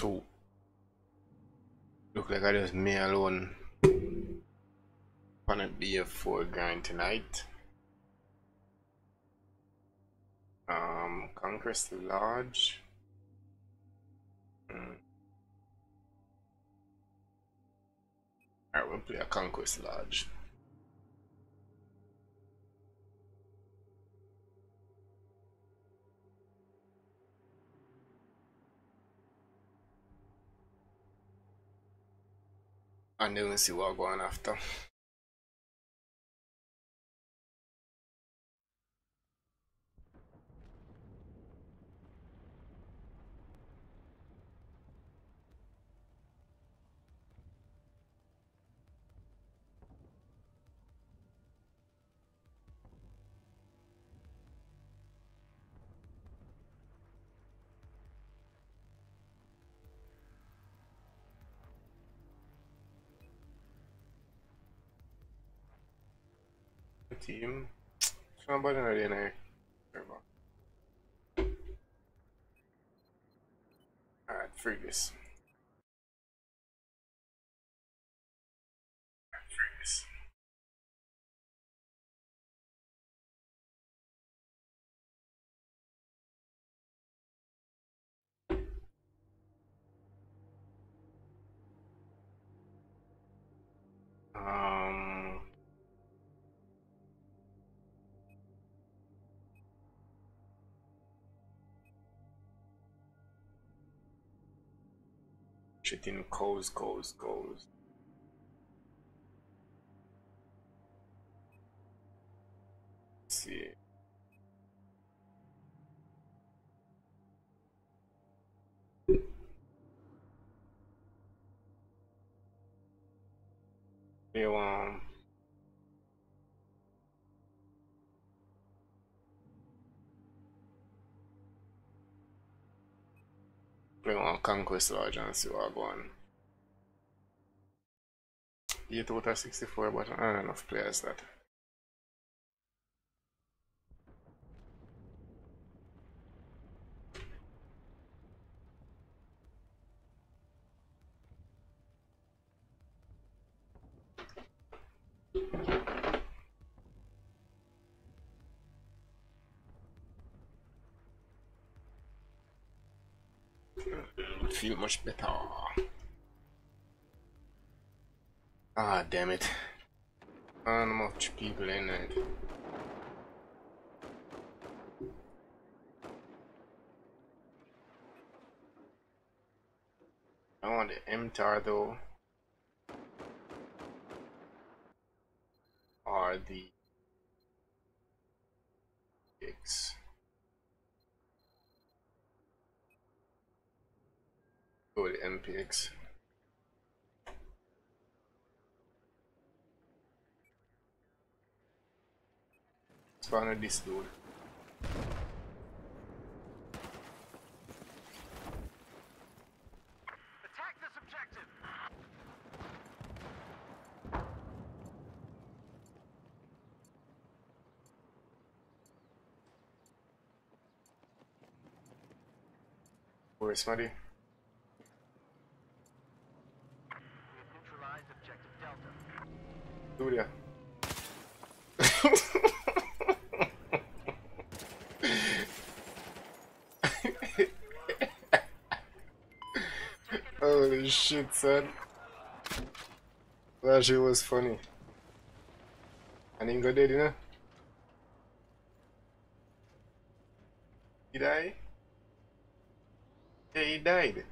So, look like I just me alone Gonna be a BF4 grind tonight. Um, Conquest Large. Mm. Alright, we'll play a Conquest Large. And knew we'll see what going after. Team. Somebody na rin eh. Alright, Fergus. Fergus. Shitting cows, cows, cows. Let's see. Eu, um, play on Conquest Large and see what I go on. Total 64, but don't enough players that. feel much better. Ah, damn it. Not much people in it. I want the MTAR though. Or the Go to MPX. Spawn this dude. Attack this objective! Where's Muddy? We have neutralized objective Holy shit, son. That shit was funny. I didn't go dead, you know? He died? Yeah, he died.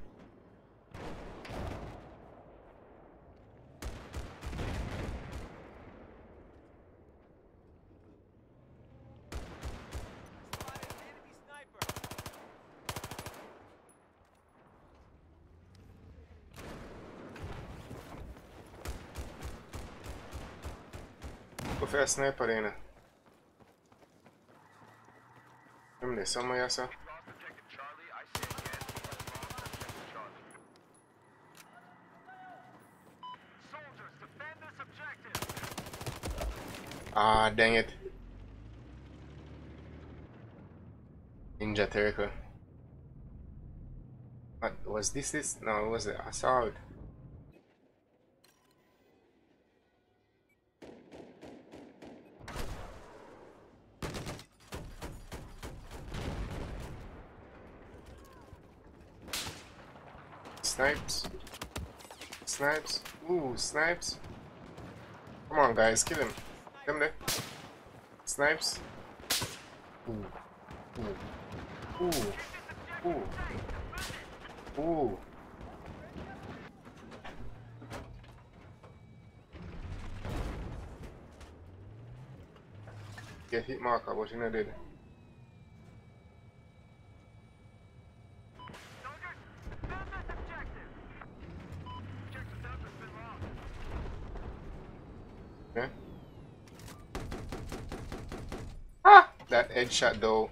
Go for a sniper ainda. Munição amanhã essa. Lost objective Charlie. I say again, we have lost objective Charlie. Soldiers, defend this objective! Ah, dang it. Ninja Turtle. What was this? This no, it was the assault. Snipes. Snipes. Ooh, snipes. Come on, guys, kill him. Him there. Snipes. Ooh. Ooh. Ooh. Ooh. Ooh. Get hit marker, but you know did. Soldiers, defend this objective. Objective Delta's been lost. Okay. Ah! That headshot though.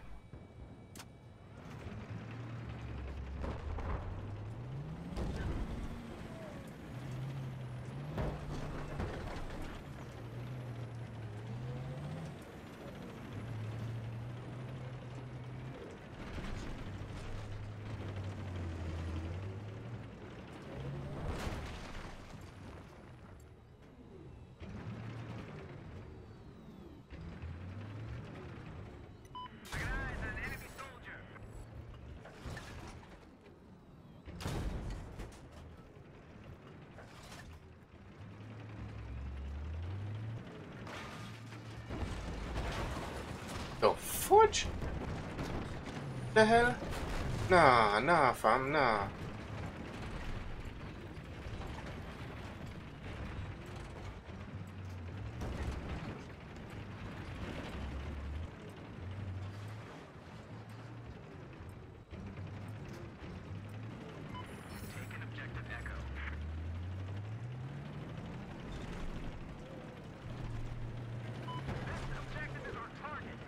Fudge? The hell? Nah, nah, fam, nah. Taking objective Echo. This objective is our target.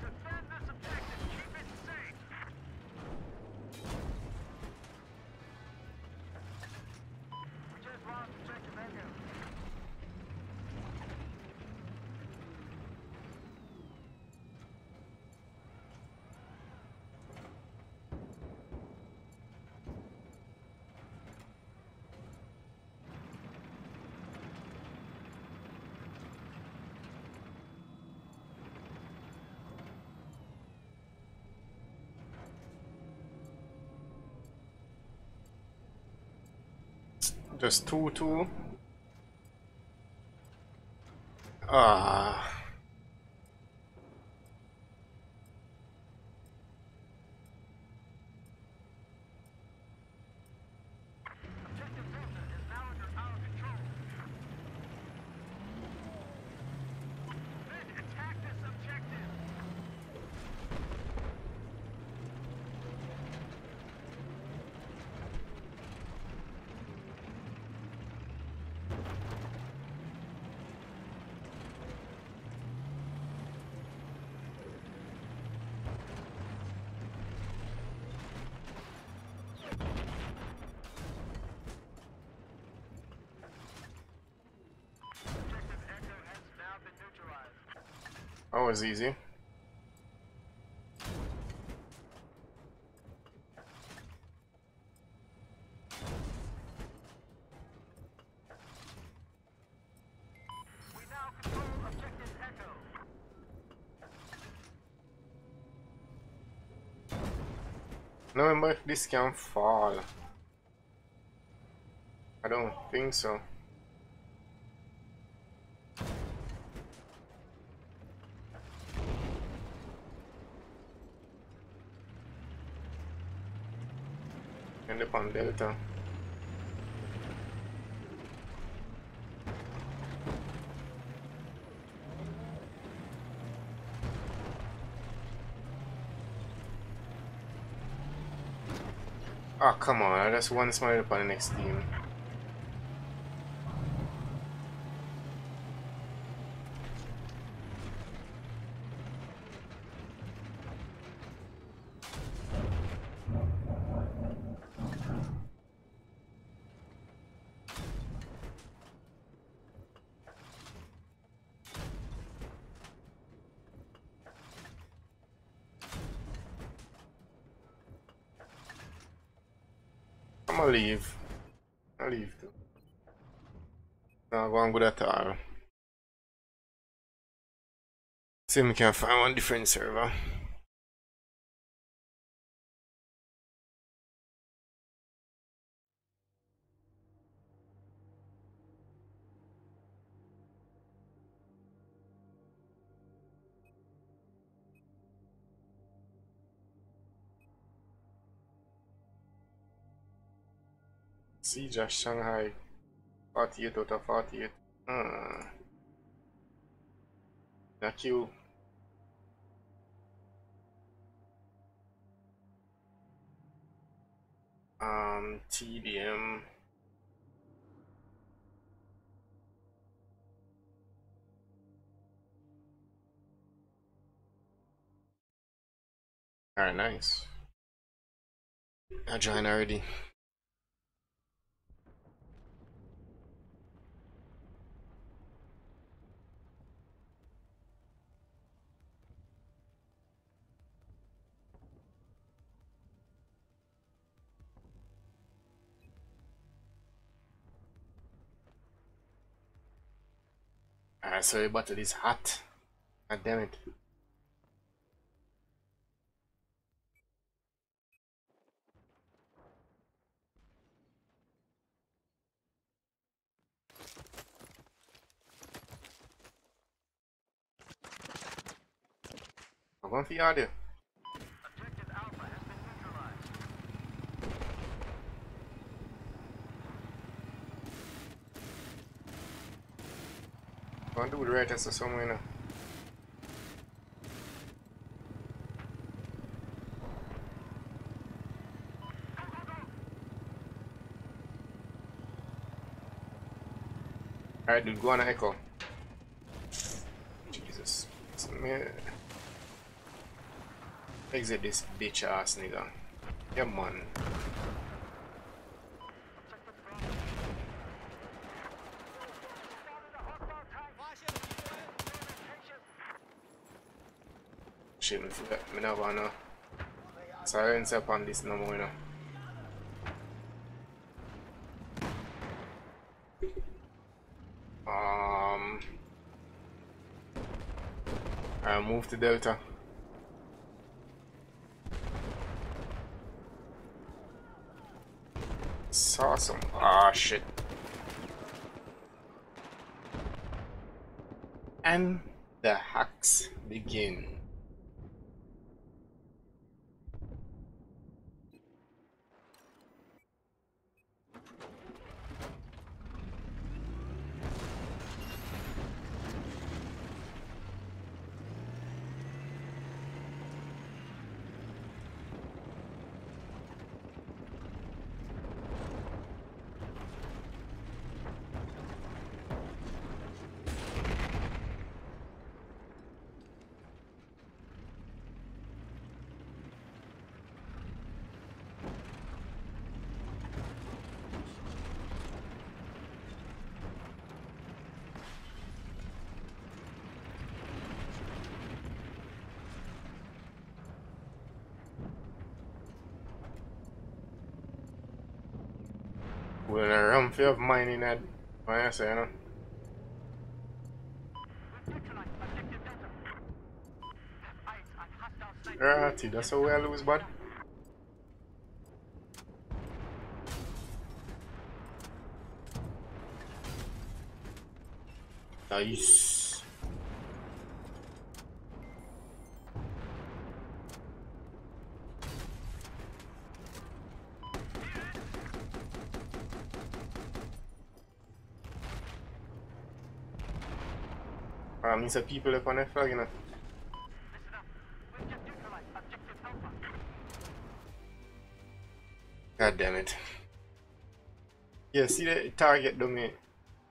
Defend this objective. Keep it safe. We just lost objective Echo. Just two, two. Ah. Objective Delta is now under our control. Then attack this objective. Objective Echo has now been neutralized. That was easy. Remember if this can fall. I don't think so. Up on Delta. Oh, ah, come on. I just one smile up on the next team. I'ma leave. I'll leave too. Not going good at all. Uh, see if we can find one different server. Siege of Shanghai 48 out of 48. Hmm. Na queue. Um, TDM. Alright, nice. I joined already. Alright, so your bottle is hot. God damn it. I'm going for you out there. Objective Alpha has been neutralized. Do the right test somewhere now. Alright, dude, go on and echo. Jesus. Let eh, exit this bitch ass nigga. Yeah, man. Forget. Me not wanna silence up on this no more, you know. Um, I move to Delta. Saw some. Ah, shit. And the hacks begin. We've neutralized objective mining Eyes on hostile sniper. Righty, that's how I lose, bud. Nice. Means the people up on that flag, you know. God damn it. Yeah, see the target do me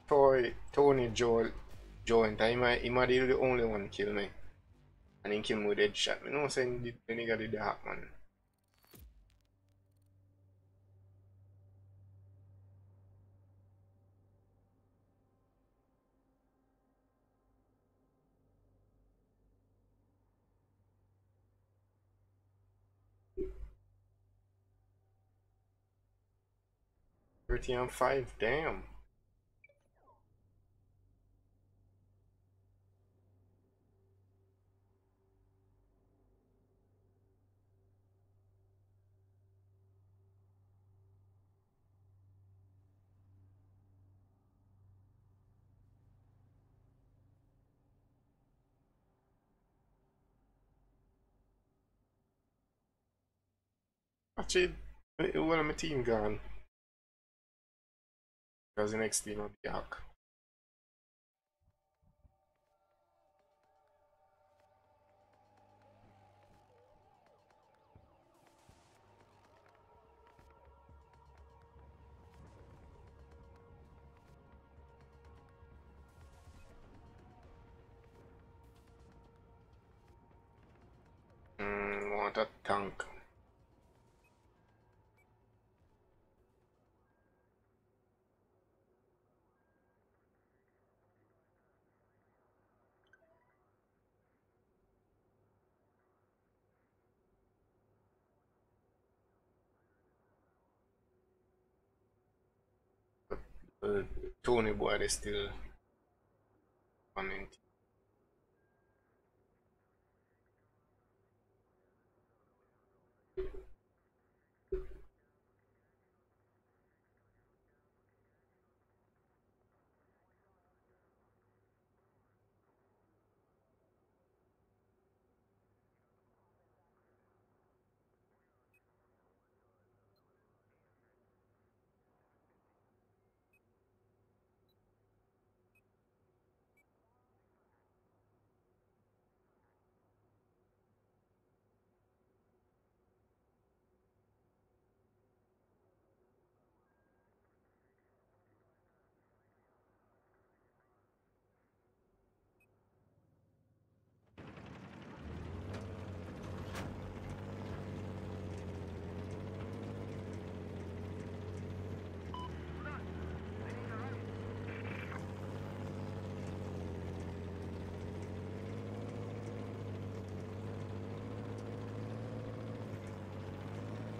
Toy Tony Joel joint he might he the only one kill me. And he kill me with headshot. Me know what saying the nigga did hack man. 30 and 5, damn. Actually, one of my team gone. Because the next team. Mm, want a tank. uh, Tony boy they still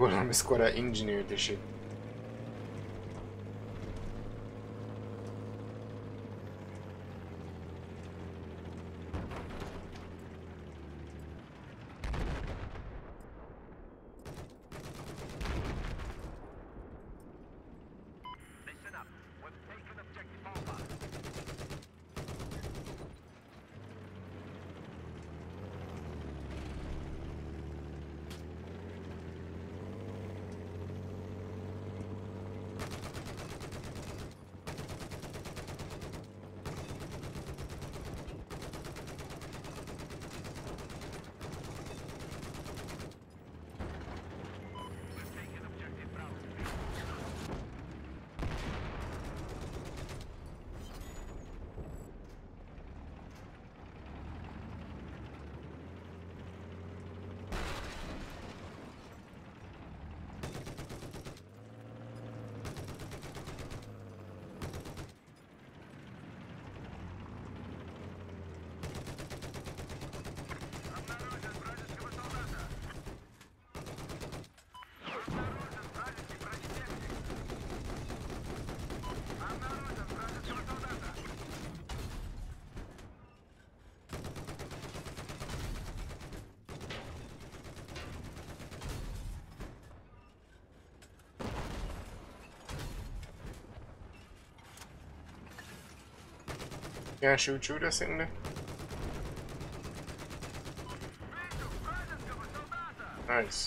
comment. Valami squad engineer this shit. Can I shoot you, that thing there? Nice.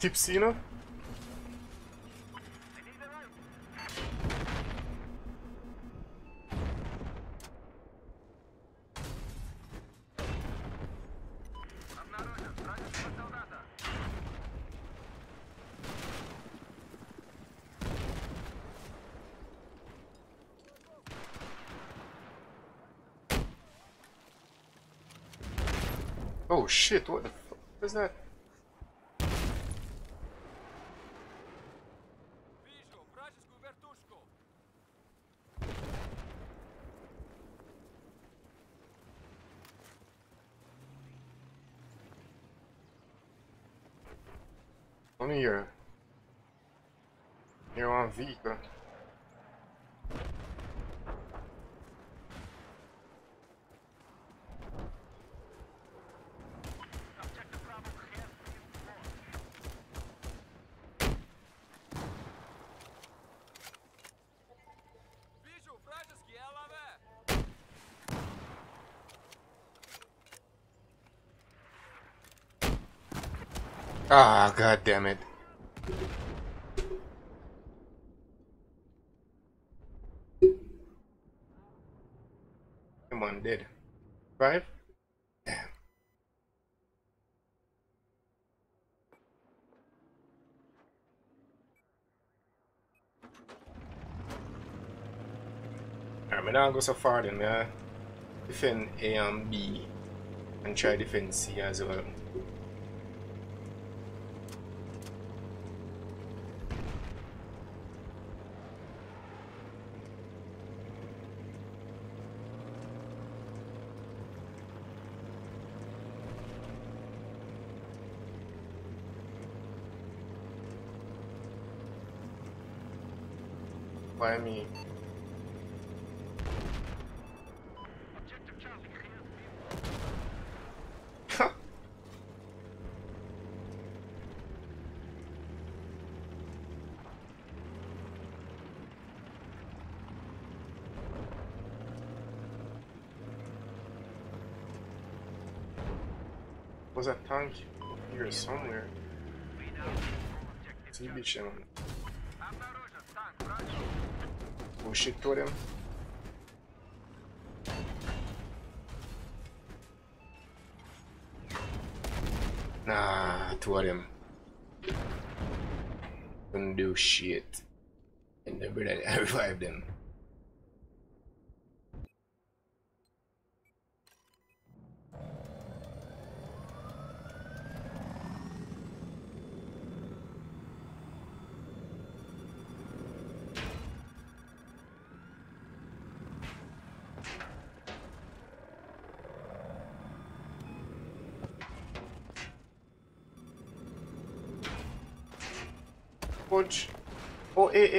tipsy, you know? Oh shit, what the f is that? here. Tem uma vica. Ah, oh, god damn it. Not go so far then, yeah. Defend A and B and try to defend C as well. Why me? Objective Charlie has been was that tank here somewhere? Zajebiście mam. shit to him? Nah, to him. Don't do shit. And never revived him.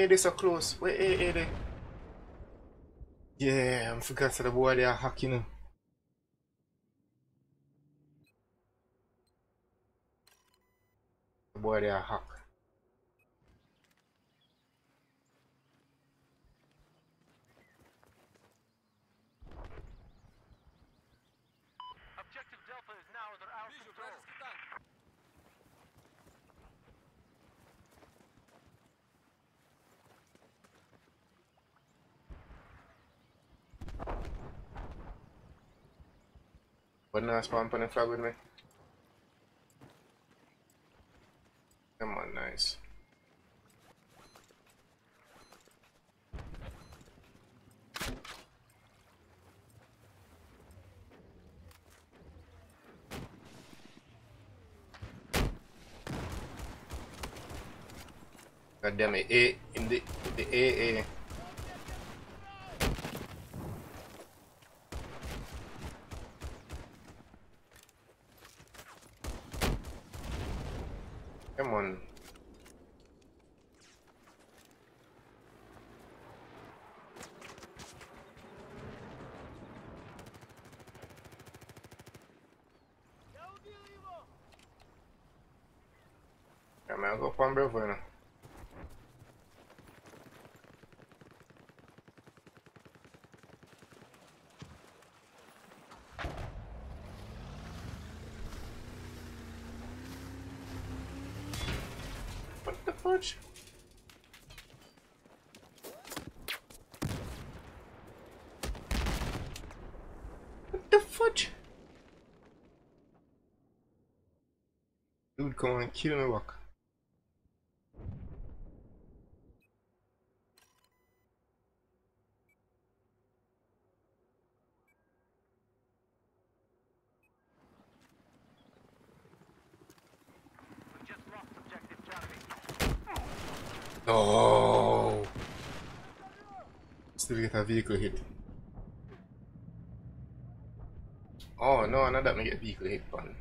AA, they so close. Where AA they? Yeah, I forgot to the boy they are hacking. The boy they are hack. But now spawn put the flag with me. Come on, nice. God damn it, A in the the AA. Come on. Yeah, man, go up on Bravo now. fudge? What the fudge? Dude, come on, kill me back. We just lost objective Charlie. Oh. Still get a vehicle hit. Oh no, not that me get vehicle hit pun.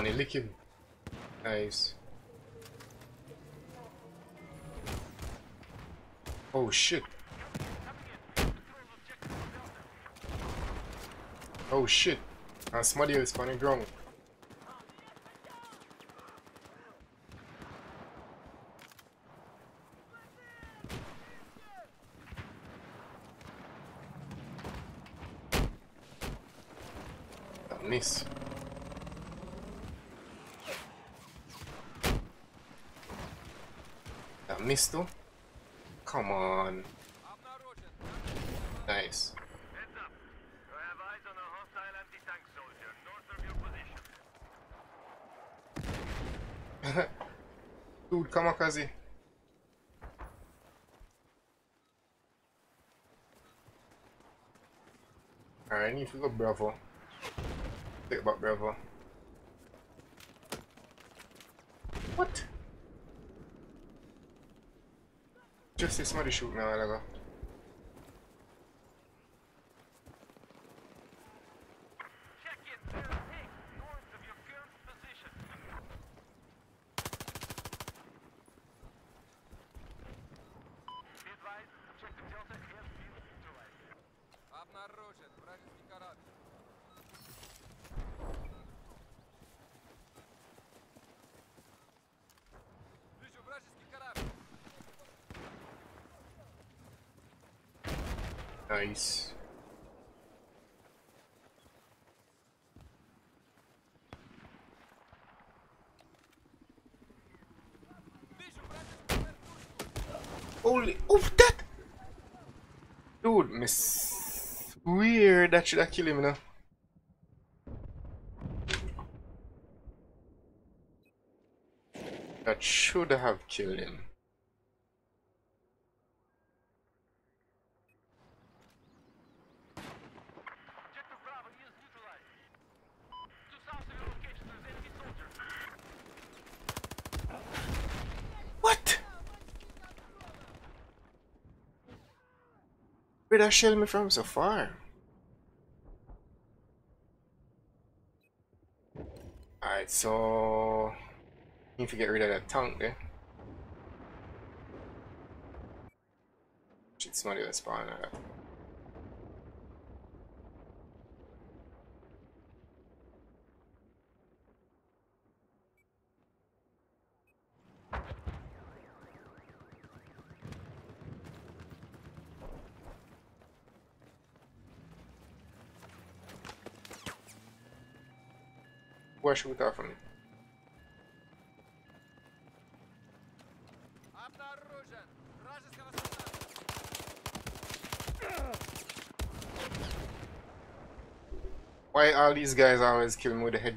The money licking. Nice. Oh shit. Oh shit. And somebody on the ground. North of your position. Dude, kamikaze. Alright, I need to go Bravo. Think about Bravo. What? Just see somebody shoot me a Nice. Holy, oof, that! Dude, miss. Weird, that should have killed him now. That should have killed him. Where that shell me from so far? Alright, so need to get rid of that tank there. Eh? Shit, somebody was spawning at that. Where should we go from? Why are these guys always killing with a head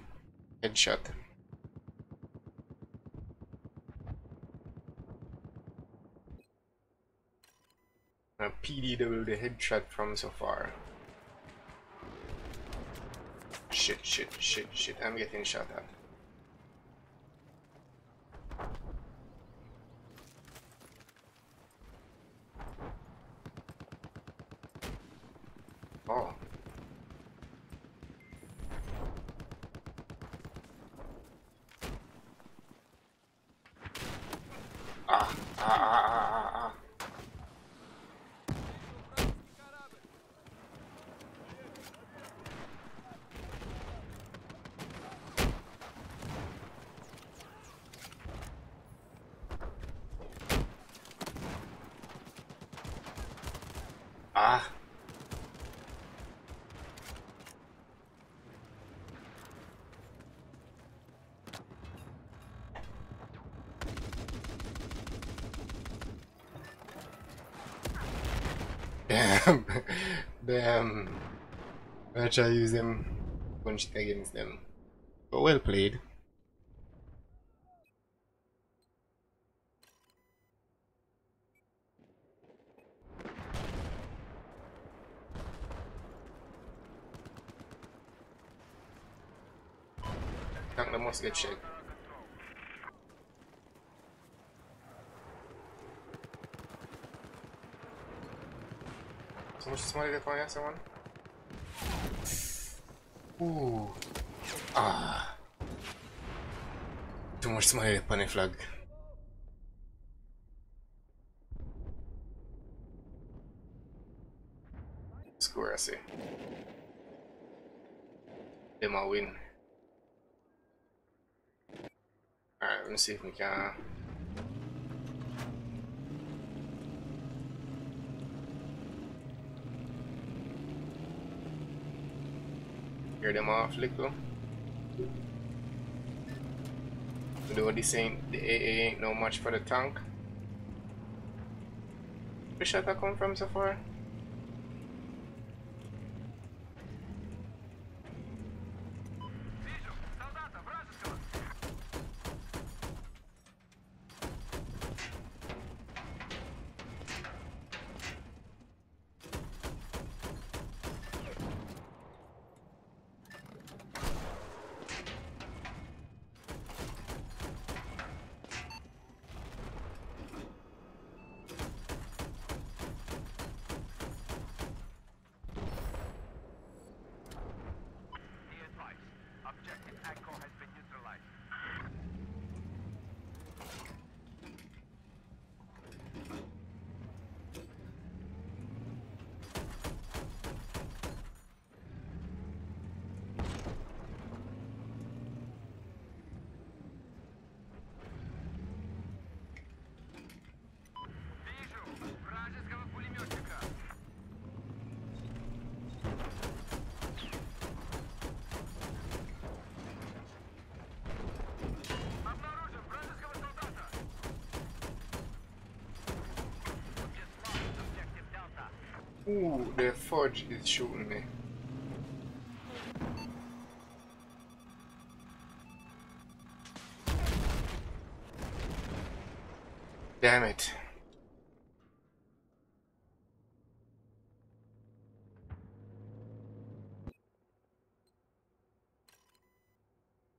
headshot? A PD double the headshot from so far. Shit, shit, shit, shit. I'm getting shot at. Damn. Damn. I try to use them punch against them. But well played. Tank that must get So much somebody that fire someone? Ooh. Ah. Too much smiley a flag. Score, say. Them a win. Alright, let me see if we can. Hear them off little. Though this ain't the AA ain't no much for the tank. Where shot I come from so far? The fudge is shooting me. Damn it.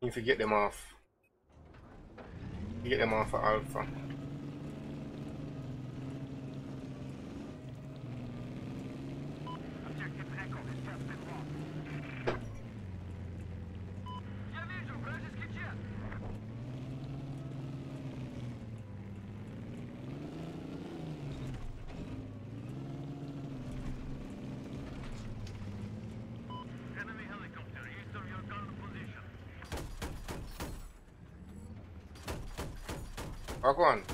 You need to get them off. You get them off Alpha. Walk on.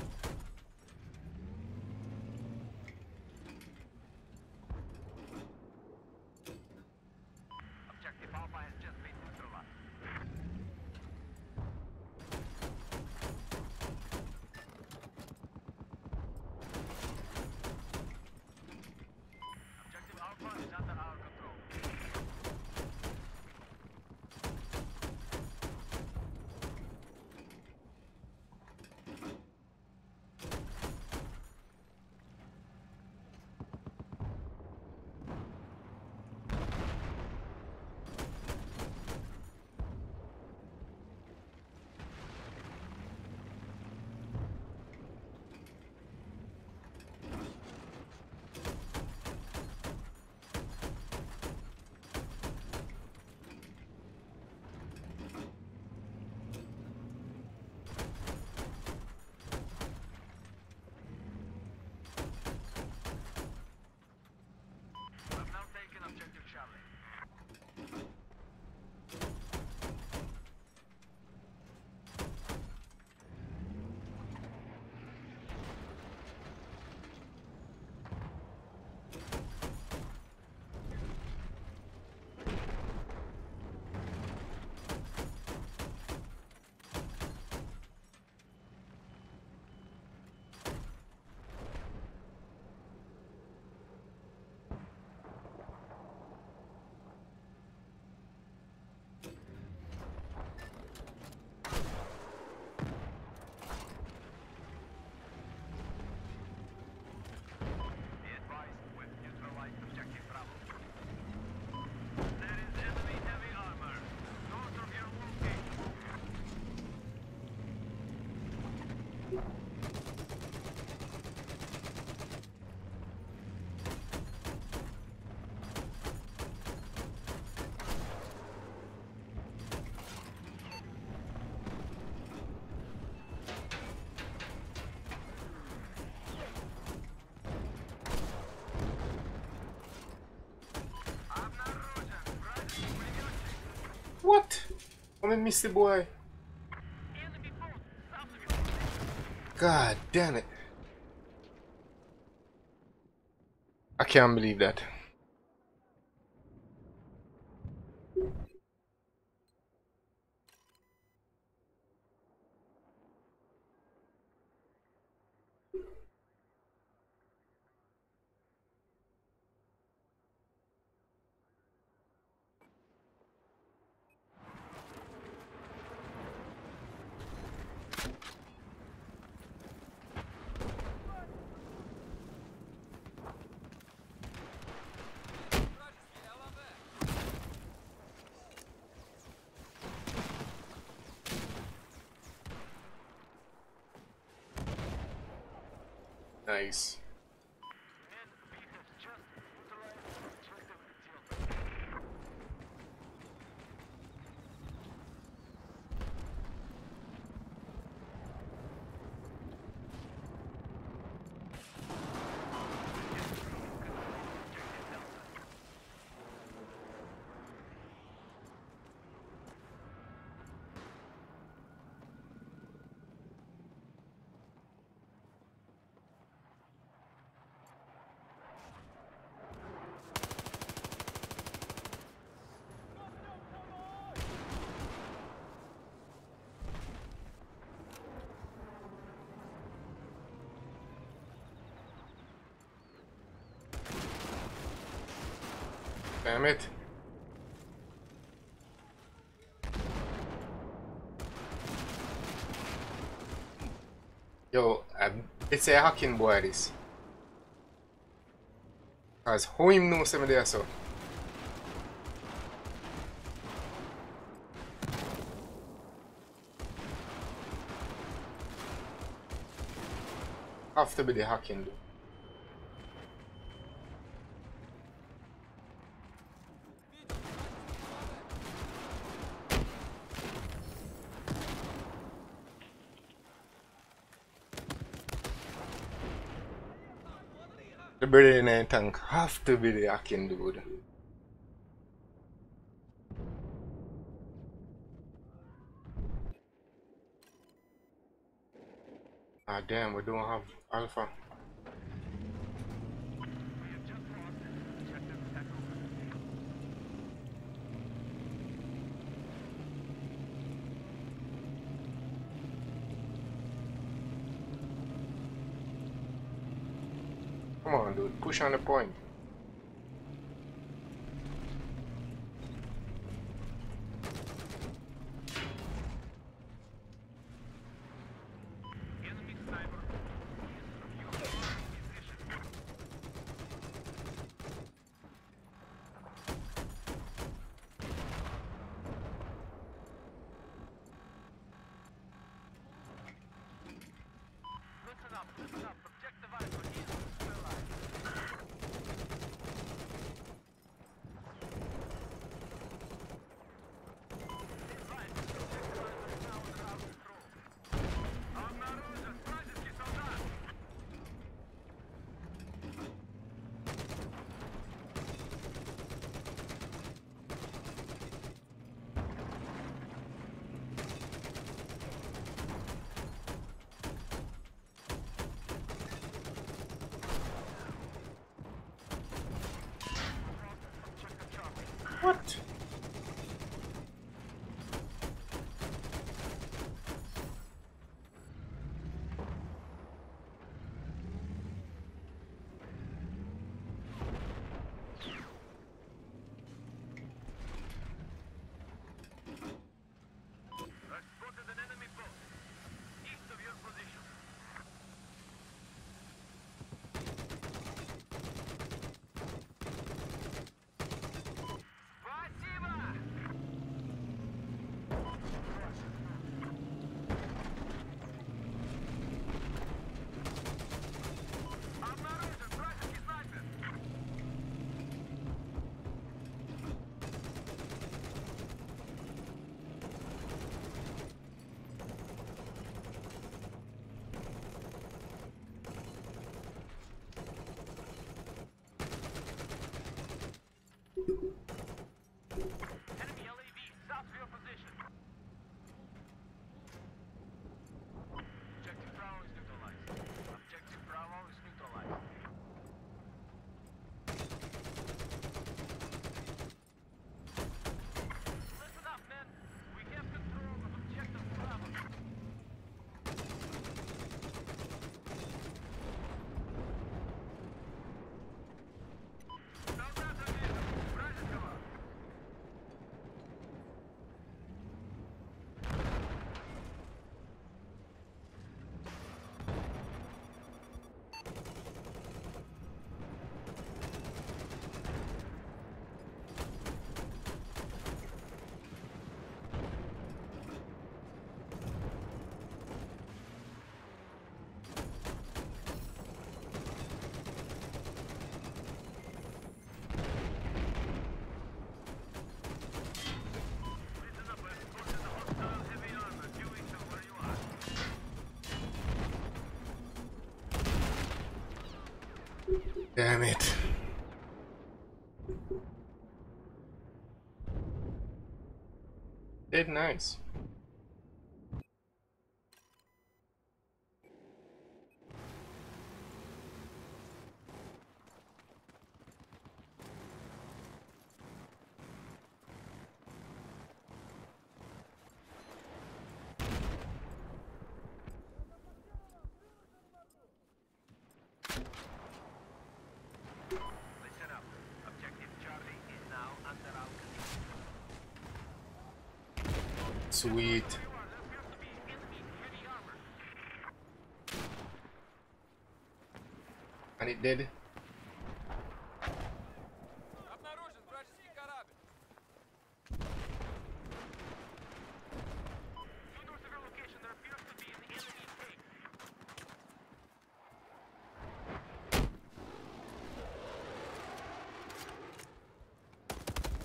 What? I'm a missy boy. God damn it. I can't believe that. Nice. Damn it. Yo, it's a hacking boy this. Cause how him know some there so? Have to be the hacking though. The Brilliant tank have to be the hacking dude. Ah damn, we don't have Alpha. We have just lost objective Echo. Come on dude, push on the point. Damn it. Did nice. Be an enemy tank.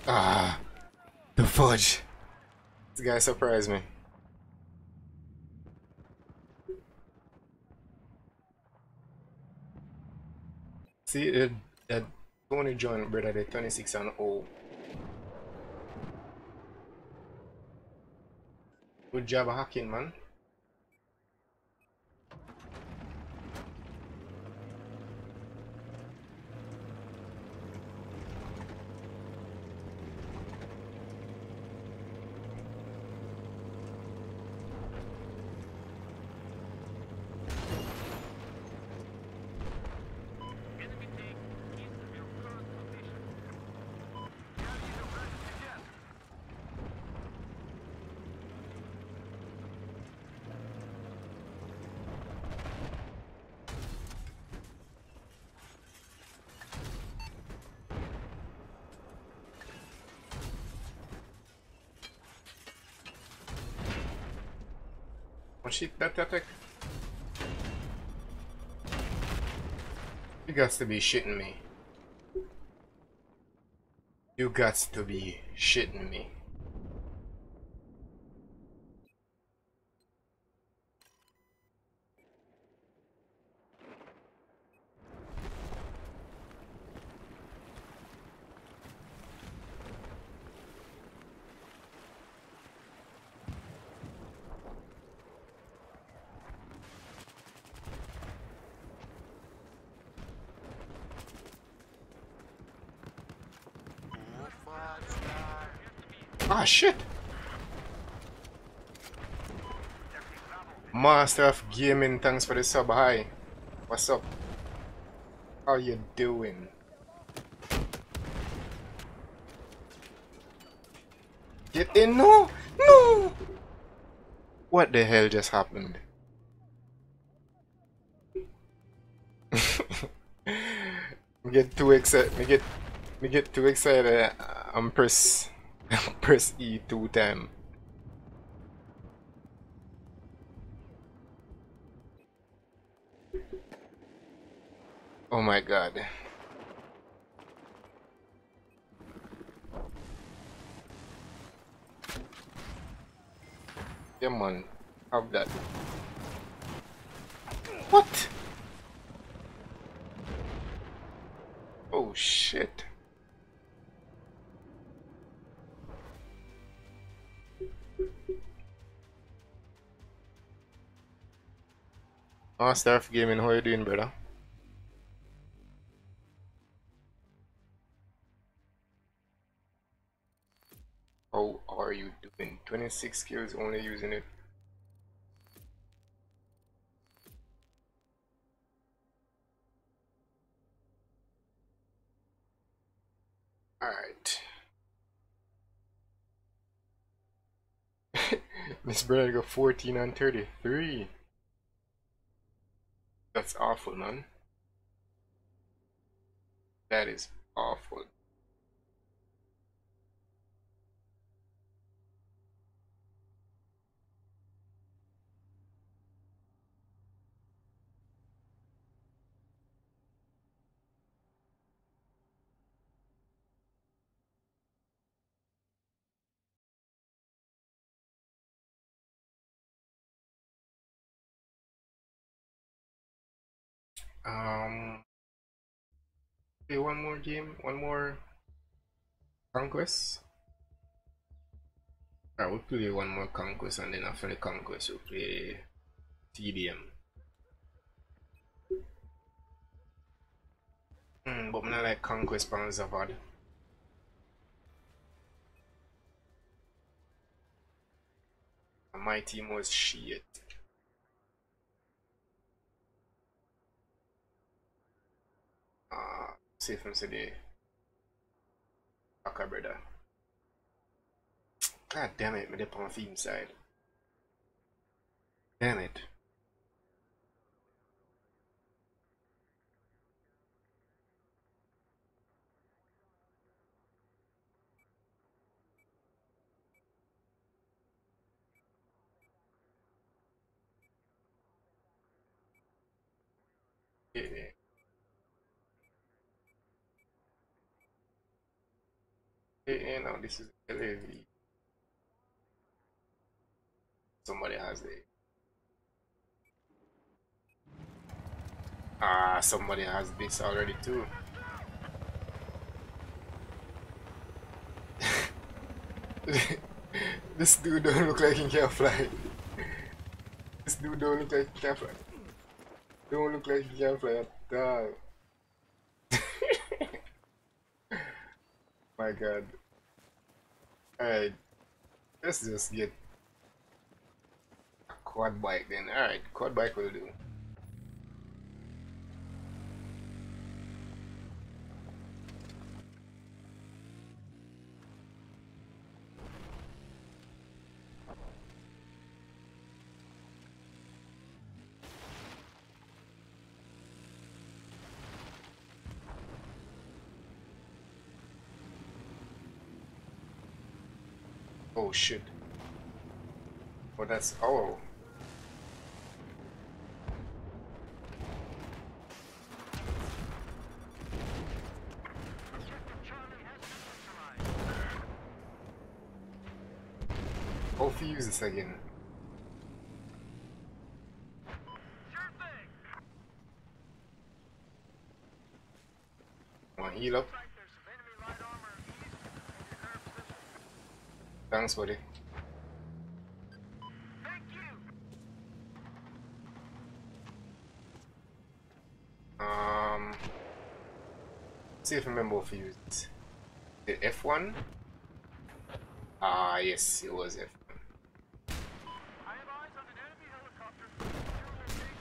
Ah, the fudge. This guy surprised me. See, that, that Tony John, brother, the 26 and 0. Good job hacking, man. Shit, that attack. You got to be shitting me. You got to be shitting me. Ah shit! Master of Gaming, thanks for the sub. Hi. What's up? How you doing? Get in? No! No! What the hell just happened? me get too excited. Me get me get too excited. Uh, I'm press press E two time. Oh my god. Yeah man, have that. Oh, Staff Gaming, how you doing, brother? How are you doing? 26 kills only using it. Alright. Miss Brad got 14 and 33. That's awful, man. That is Um, Play one more game, one more conquest. Alright, we'll play one more conquest and then after the conquest we'll play TDM. Hmm, but I like conquest on Zavod. My team was shit. Safe from today. Okay, brother. God damn it, me dip on theme side. Damn it. Yeah. Yeah, no, this is LAV. Somebody has it. Ah, somebody has this already too. this dude don't look like he can fly. This dude don't look like he can fly. Don't look like he can fly at all. My god. Alright. Let's just get a quad bike then. Alright, quad bike will do. Shit. Well that's oh. Hopefully use this again. Wanna heal up? Thanks buddy. You. Um see if I remember if used. The F1? Ah yes, it was F1. I have eyes on an enemy helicopter from your location.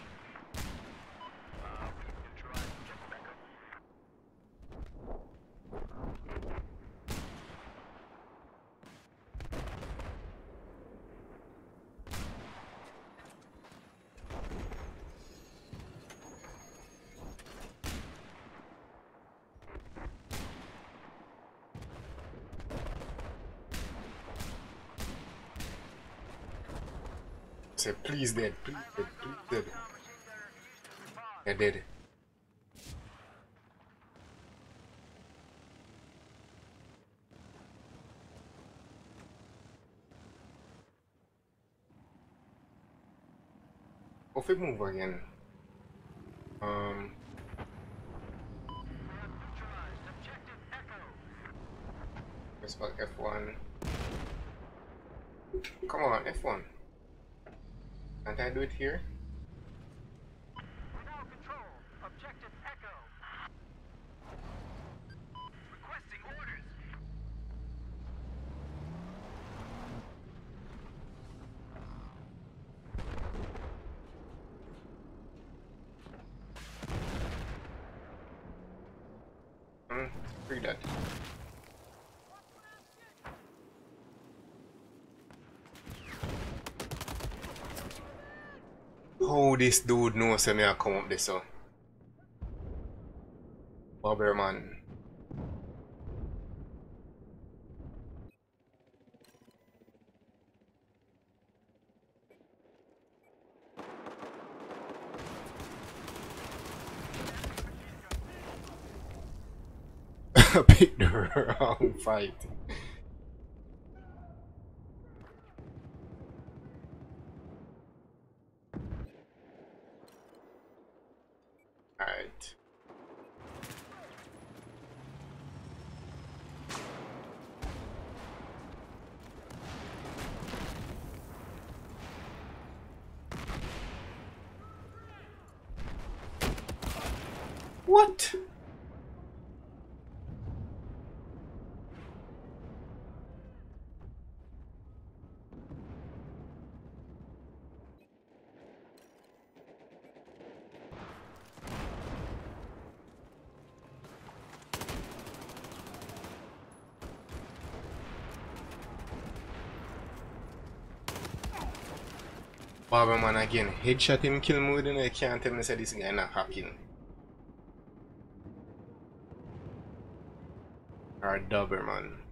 Uh, neutralized. Check back up. Say please dead, please dead, please dead. Machine gunner east of your pod. They're dead. Oh, if we move again. Um, let's back F1. Come on, F1. Can't I do it here? We now control objective Echo. Requesting orders. Hmm, free that. This dude knows me I come up this so. Bobber man. Pick the wrong fight. Alright. What? Barberman again. Headshot him, kill him with I can't tell me say this guy not hacking. Or Doberman.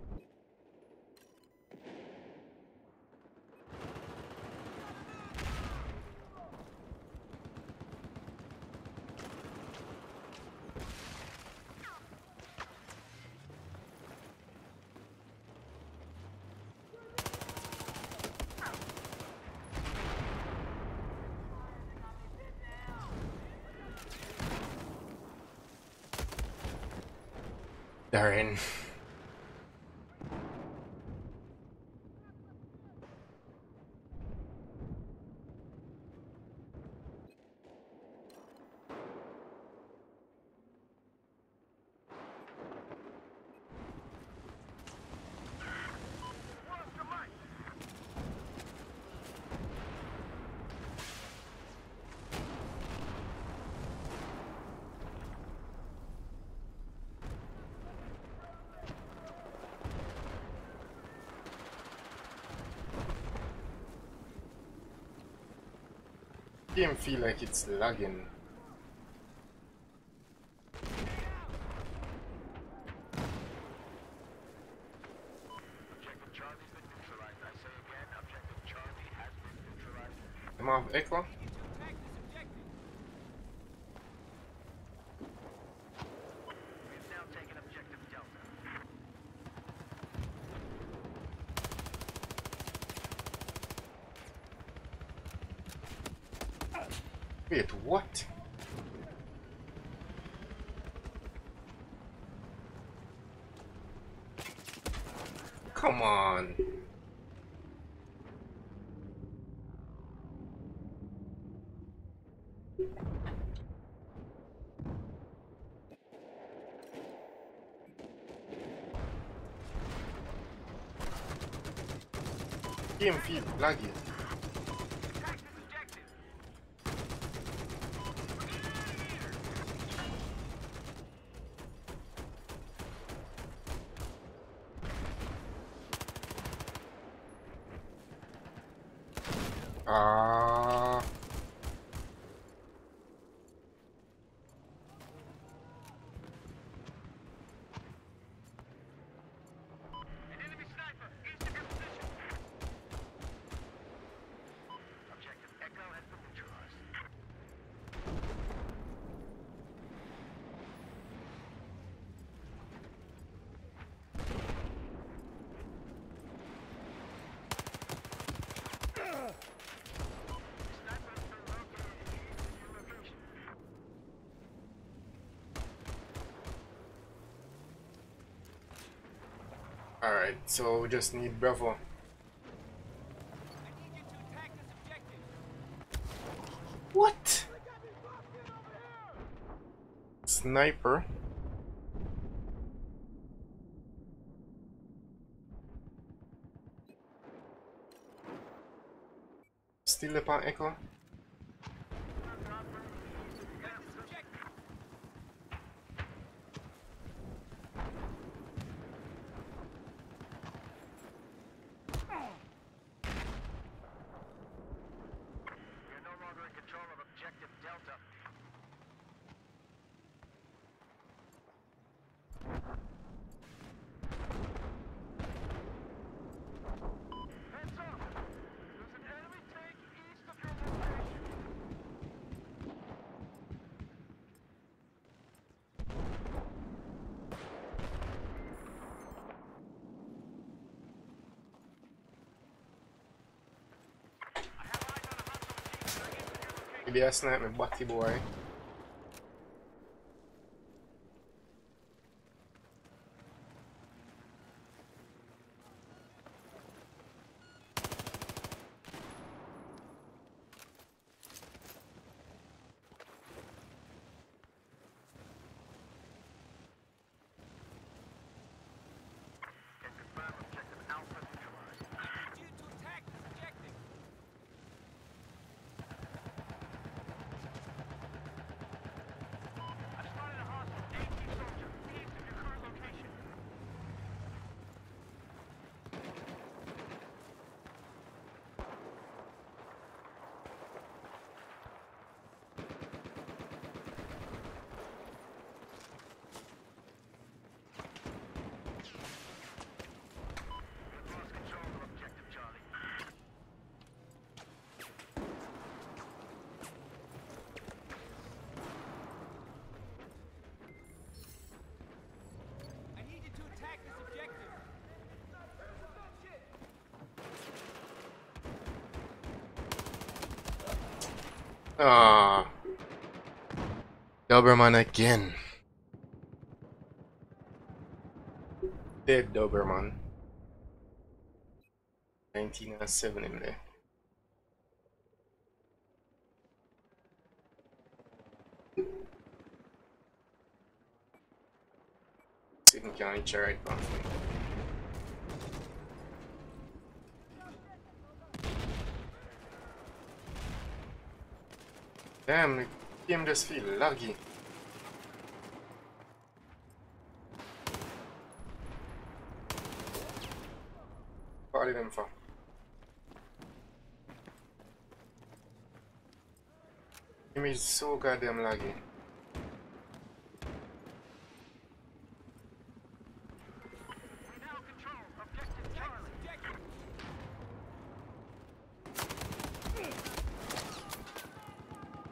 Darren. Game feel like it's lagging. Am I echo? Attack this objective. We've now taken Objective Delta. Wait, what? Come on. Game feel laggy. Attack this objective. Ah. An enemy sniper east of your position. Objective Echo has been neutralized. Sniper has been located east of your location. Alright, so we just need Bravo. What? Sniper. Still upon Echo? Attack this objective. We are no longer in control of Objective Delta. Heads up! There's an enemy tank east of your location. I have eyes on a hostile machine gun east of your location. Maybe I snipe my butty boy. attack this objective. Ah, Doberman again. Dead Doberman. 1970. Right back. Damn, feel laggy. What are them for? Game is so goddamn laggy. We now control objective Charlie. Objective.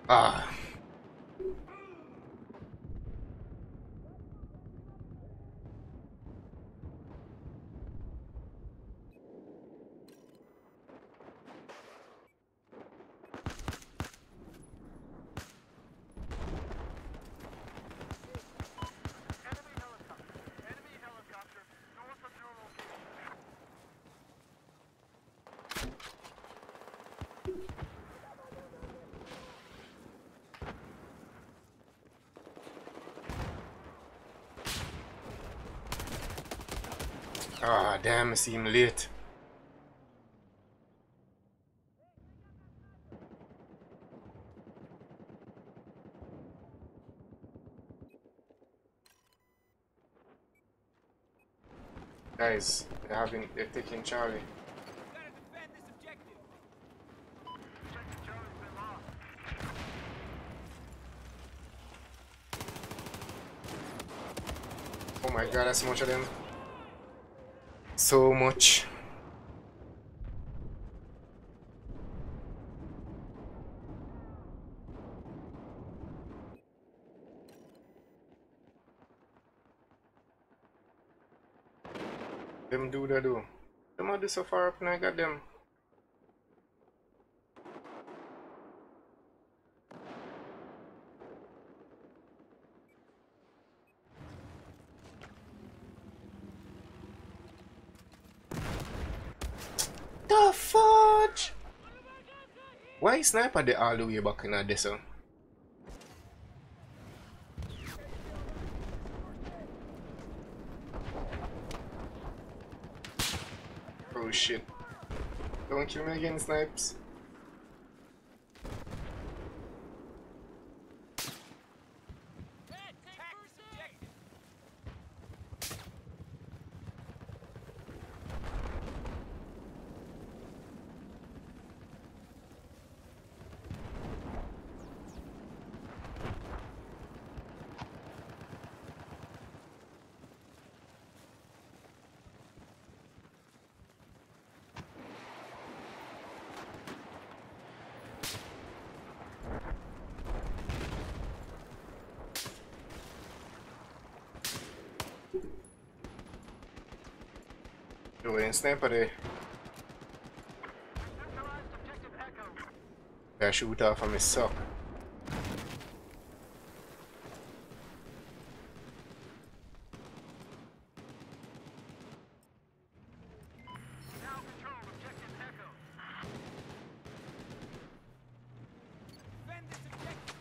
Ah. Enemy helicopter. Enemy helicopter north of your location. Ah, damn, I see him late. Guys, they're having, they're taking Charlie. Oh my god, that's so much of them. So much. Them do that do. Them do so far up and I got them. The fudge! Why sniper the all the way back in this one? Oh shit. Don't kill me again, snipes. Echo. I shoot off of my sock. We now control objective Echo. Defend this objective.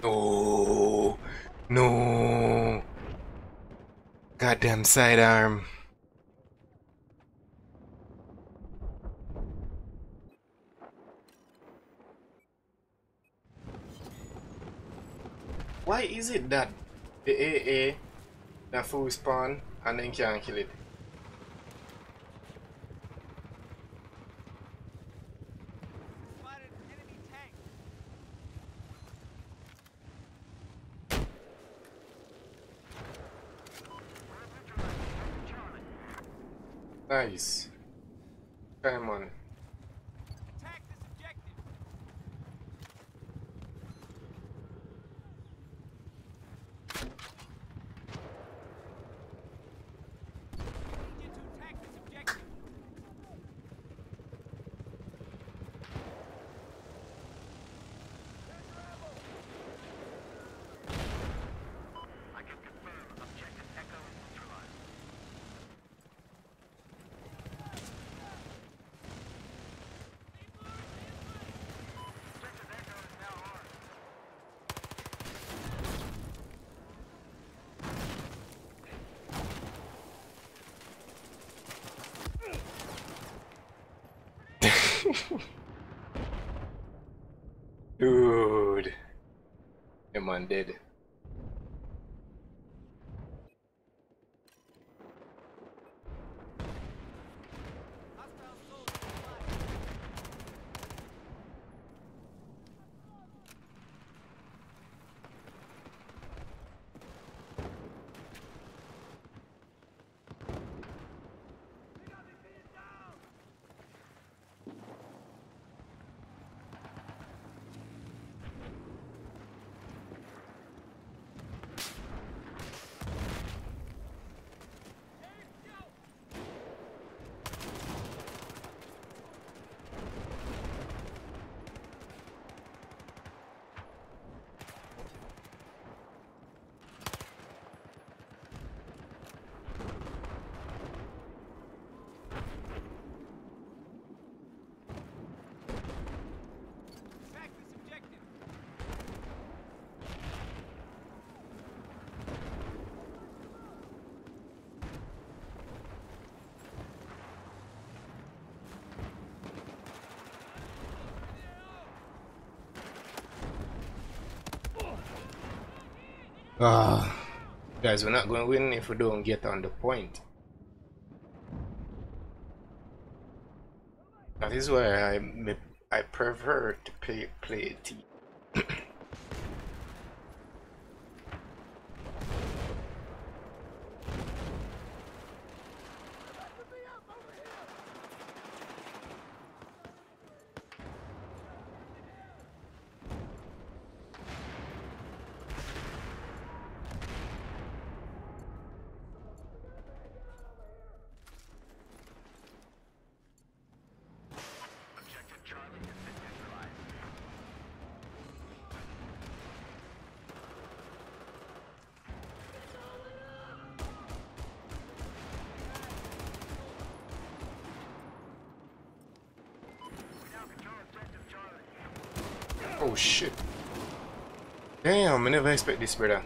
No, no. Goddamn sidearm. Why is it that the AA that full spawn and then can't kill it? Nice. Come on. Attack this objective. Need you to attack this objective. I can confirm objective Echo is neutralized. Objective Echo is now ours. Dude. That man dead. Ah. Guys, we're not going to win if we don't get on the point. That is why I I prefer to play play a team. Objective Charlie has been neutralized. We now control objective Charlie. Oh shit. Damn, I never expect this, brother.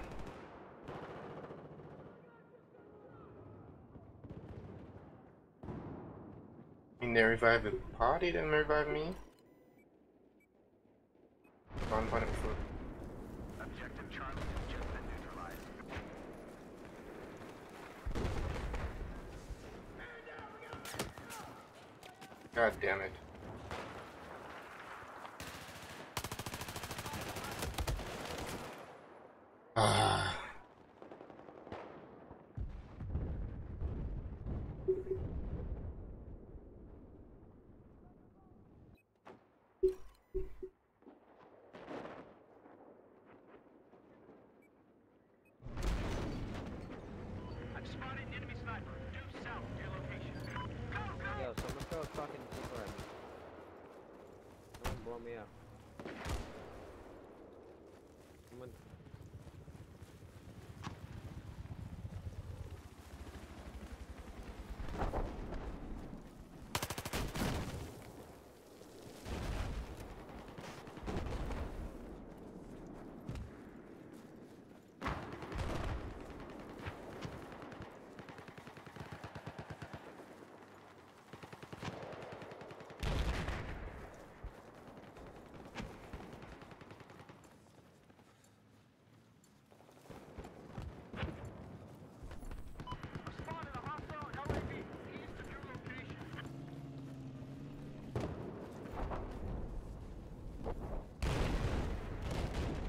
mean, they revive the party, then revive me? Gone on it before. Objective Charlie has just been neutralized. God damn it. Ah. I've spotted an enemy sniper. Due south of your location. Go, go! Yo, someone throw a fucking people at me. Someone blow me up.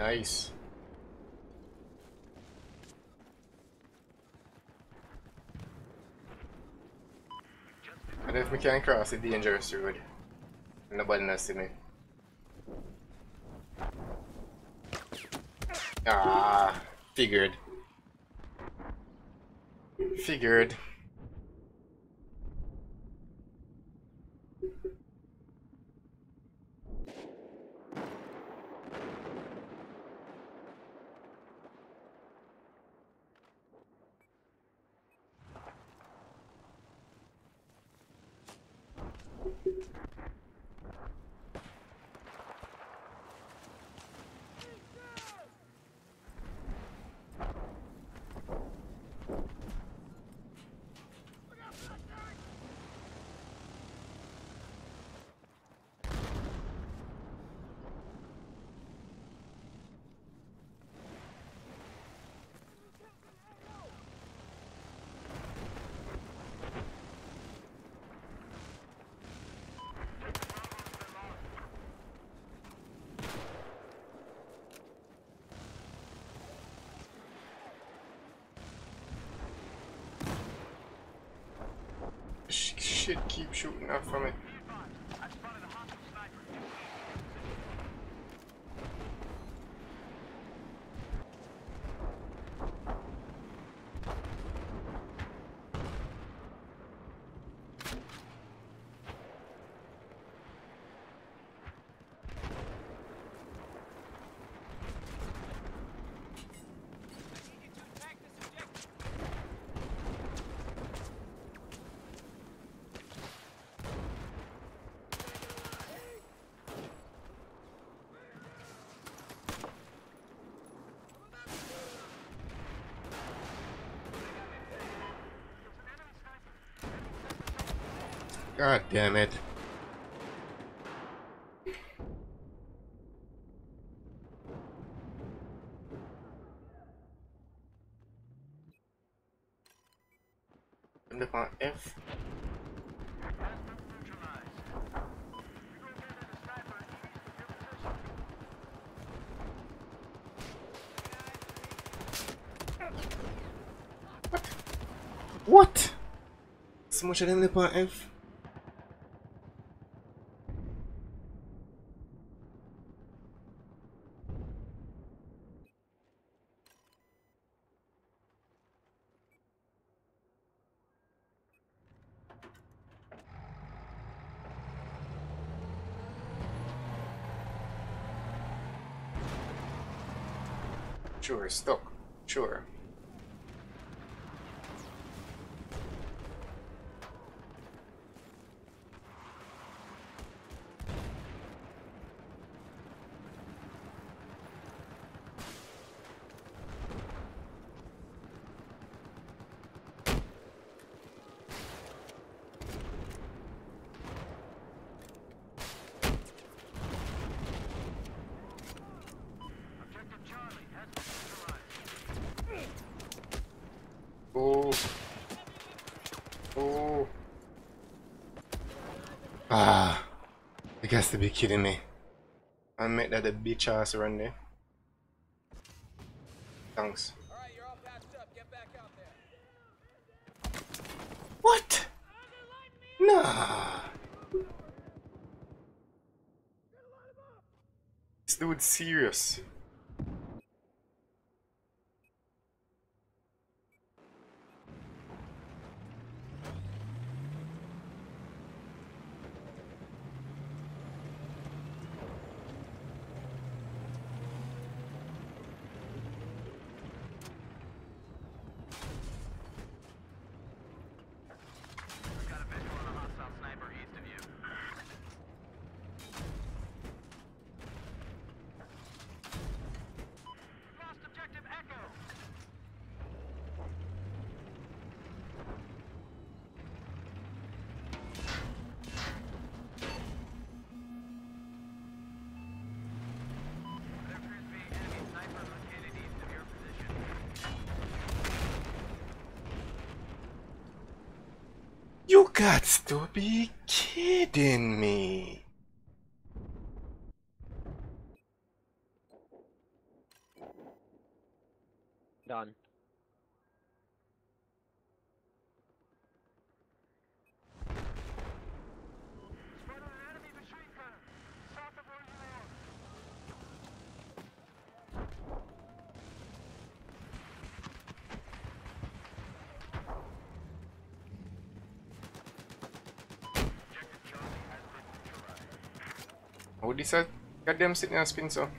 Nice. And if we can cross the dangerous road, nobody not see me. Ah, figured. Figured. Sh- Shit, keep shooting up from it. God damn it. Look on F. What? What? So much of them look on F. Sure, stuck. Sure. Objective Charlie has been neutralized. Oh. Oh. Ah. You guys to be kidding me. I meant that a bitch ass run there. Thanks. Right. What? Nah. This dude's serious. I've got a visual on a hostile sniper east of you. Lost objective Echo. There appears to be enemy sniper located east of your position. You got to be kidding me. Oh, this a goddamn sitting and spin so.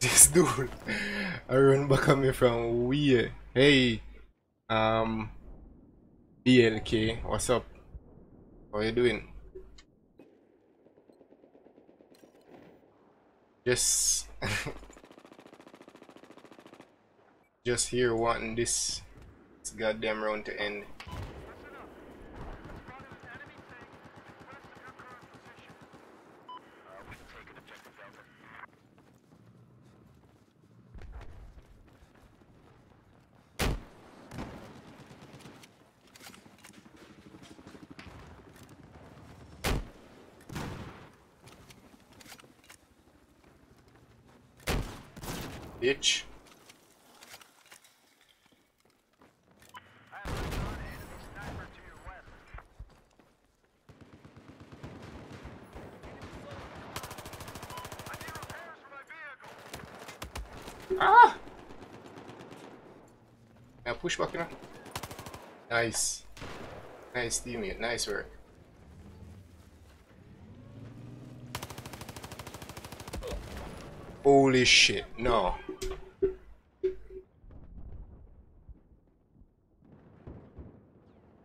This dude, I back at from where? Hey, um, BLK, what's up? How you doing? Just, just here wanting this, this goddamn round to end. Listen up. Spotted an enemy tank west of your current position. Uh, we've taken objective Delta. Bitch. I have eyes on an enemy sniper to your west. I need repairs for my vehicle. Ah! Nice. Nice teammate, nice work. Holy shit, no.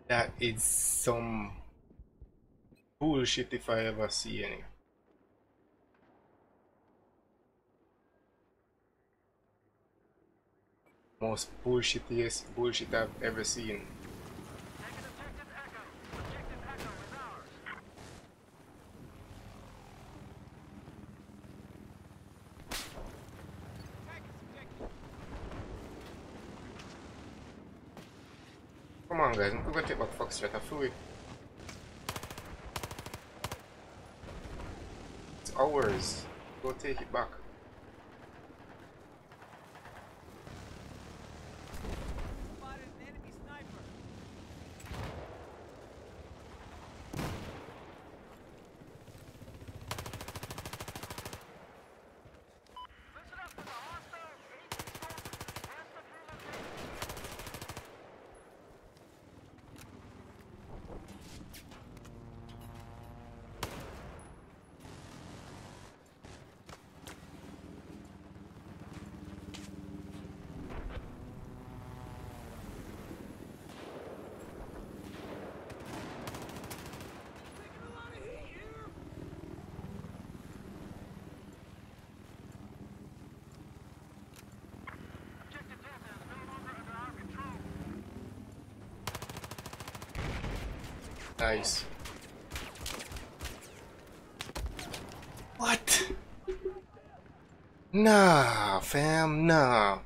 That is some bullshit if I ever see any. Most bullshittiest bullshit I've ever seen. Come on guys, we're gonna take back Foxtrot, I feel it. It's ours. Go take it back. Spotted an enemy sniper. Listen up, there's a hostile AT storm west of your location. Objective Delta is no longer under our control. Nice. What? Nah, fam, nah.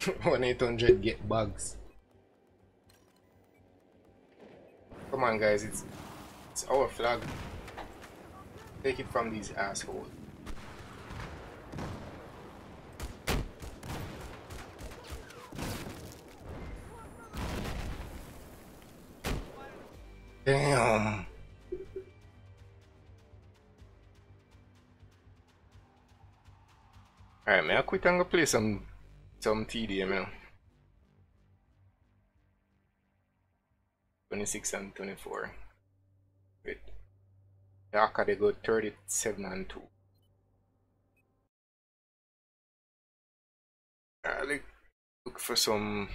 1 800 get bugs. Come on, guys, it's it's our flag. Take it from these assholes. Damn. Alright, man, I quit and go play some some TD, man. 26 and 24. Wait. Yaka they go 37 and 2. I look for some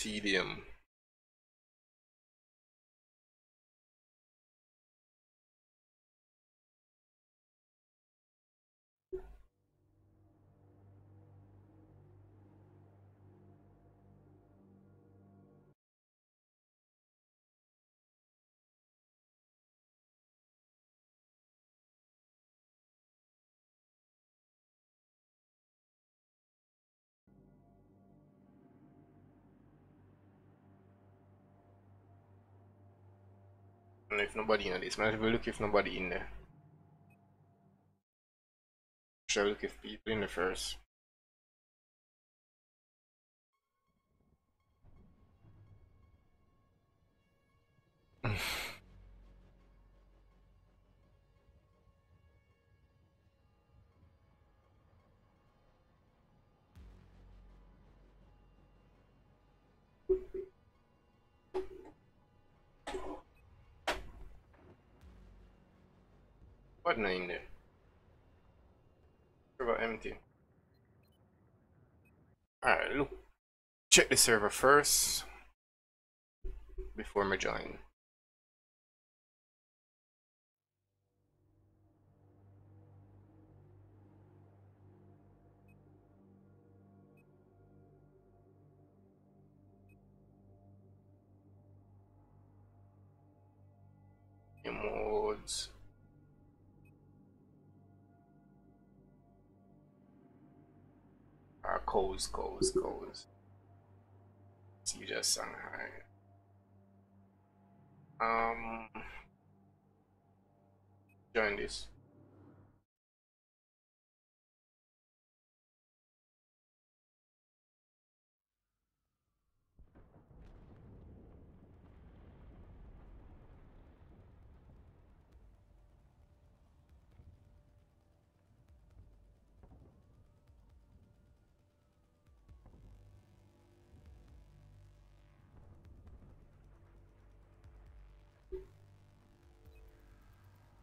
TDM. If nobody in this, might as well look if nobody in there. Shall look if people in the first. What in there? Server empty. Alright, look. Check the server first before me join. Modes. Codes, codes, codes. You just Shanghai. Um, join this.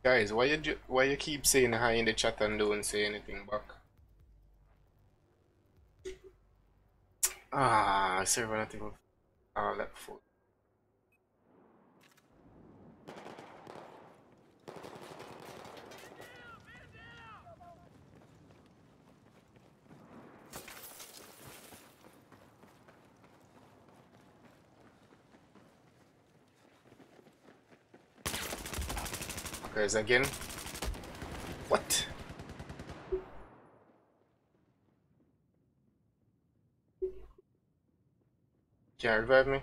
Guys, why you why you keep saying hi in the chat and don't say anything back? Ah, server nothing. Ah, that fool. Guys, again. What? Can you revive me?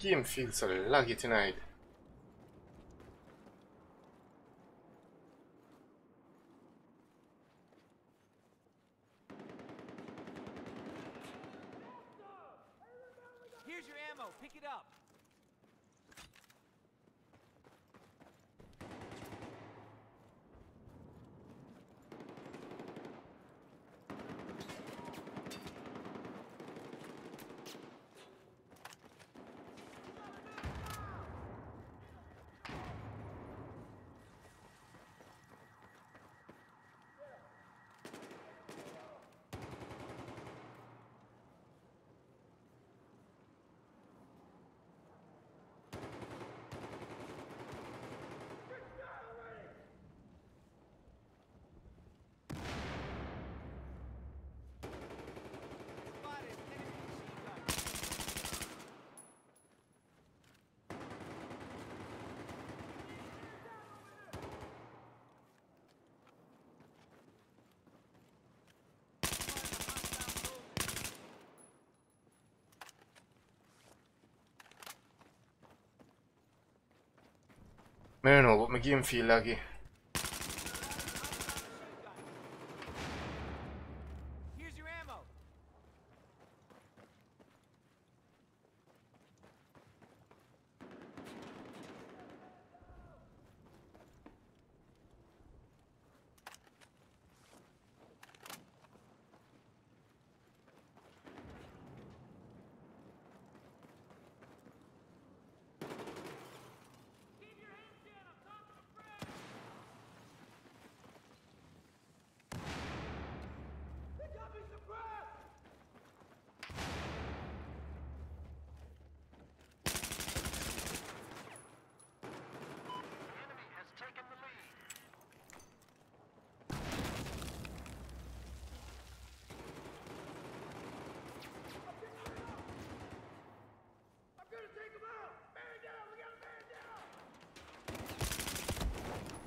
Game feel so laggy tonight? I don't know, but my game feel laggy. Here's your ammo.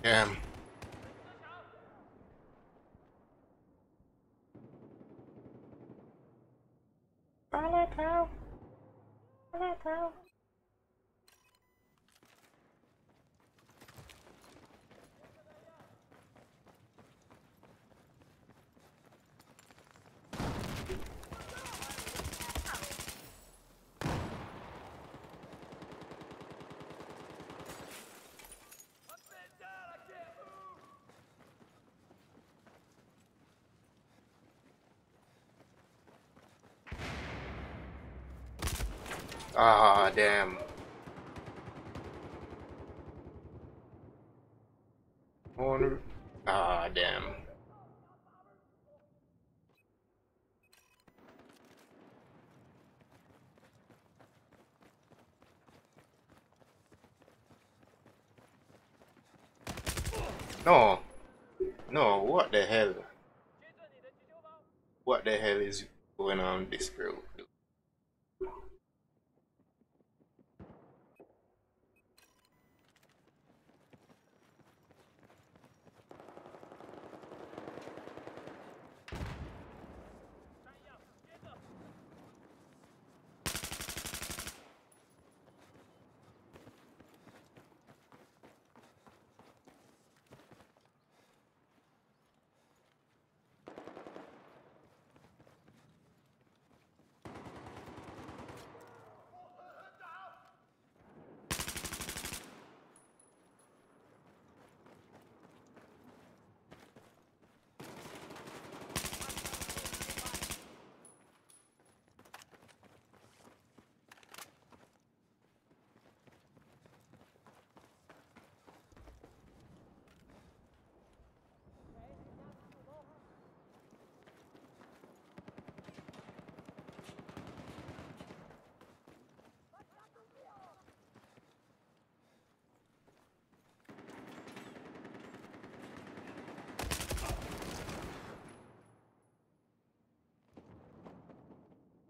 Damn. Volatile. Volatile. I'm Ah, damn. On. Ah, damn. No. No, what the hell? What the hell is going on this road?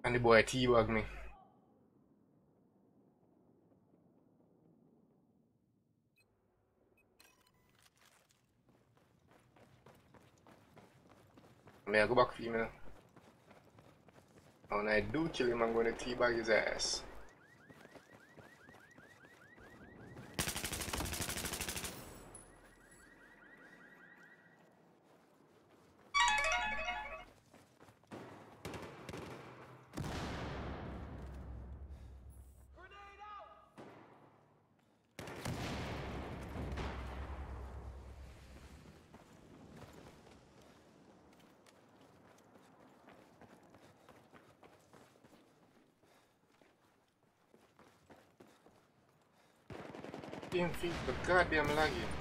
And the boy teabag me. May I go back for? When I do kill him, I'm gonna teabag his ass. Feet, but goddamn laggy.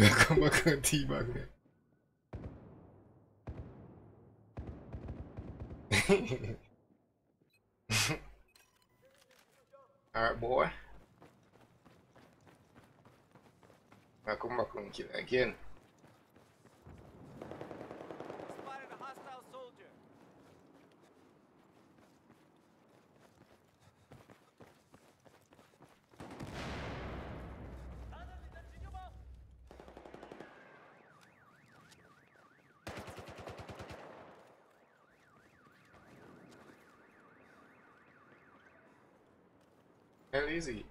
I teabag me. Alright, boy. I come back kill again. Spotted a hostile soldier. Hell easy.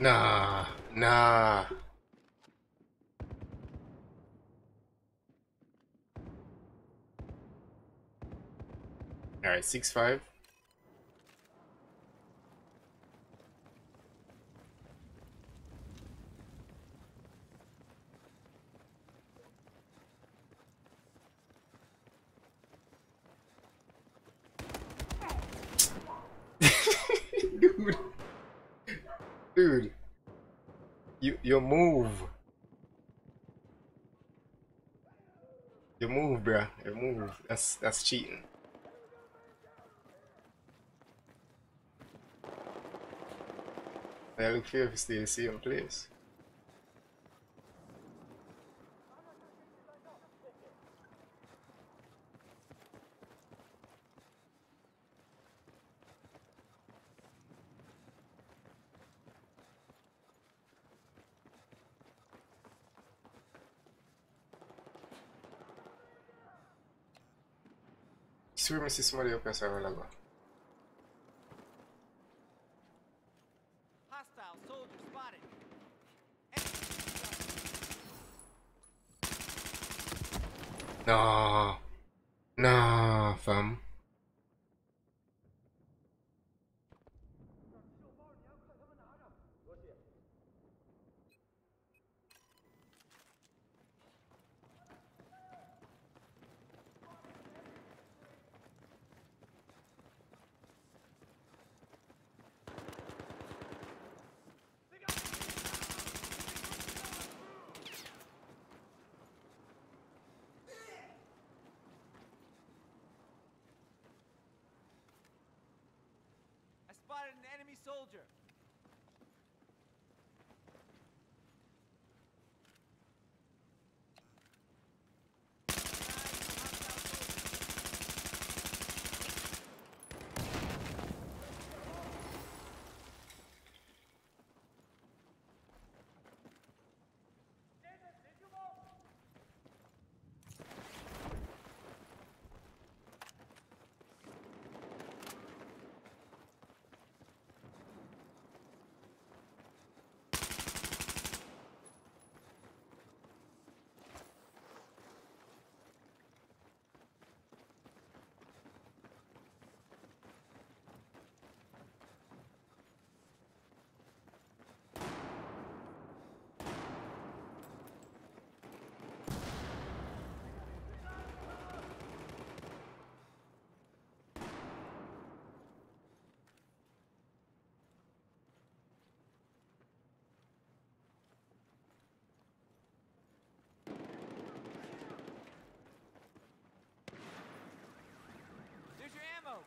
Nah, nah. Alright, six five. Dude. Dude. You you move. You move, bruh. You move. That's that's cheating. I look for you if you stay the same place. Swear me see somebody up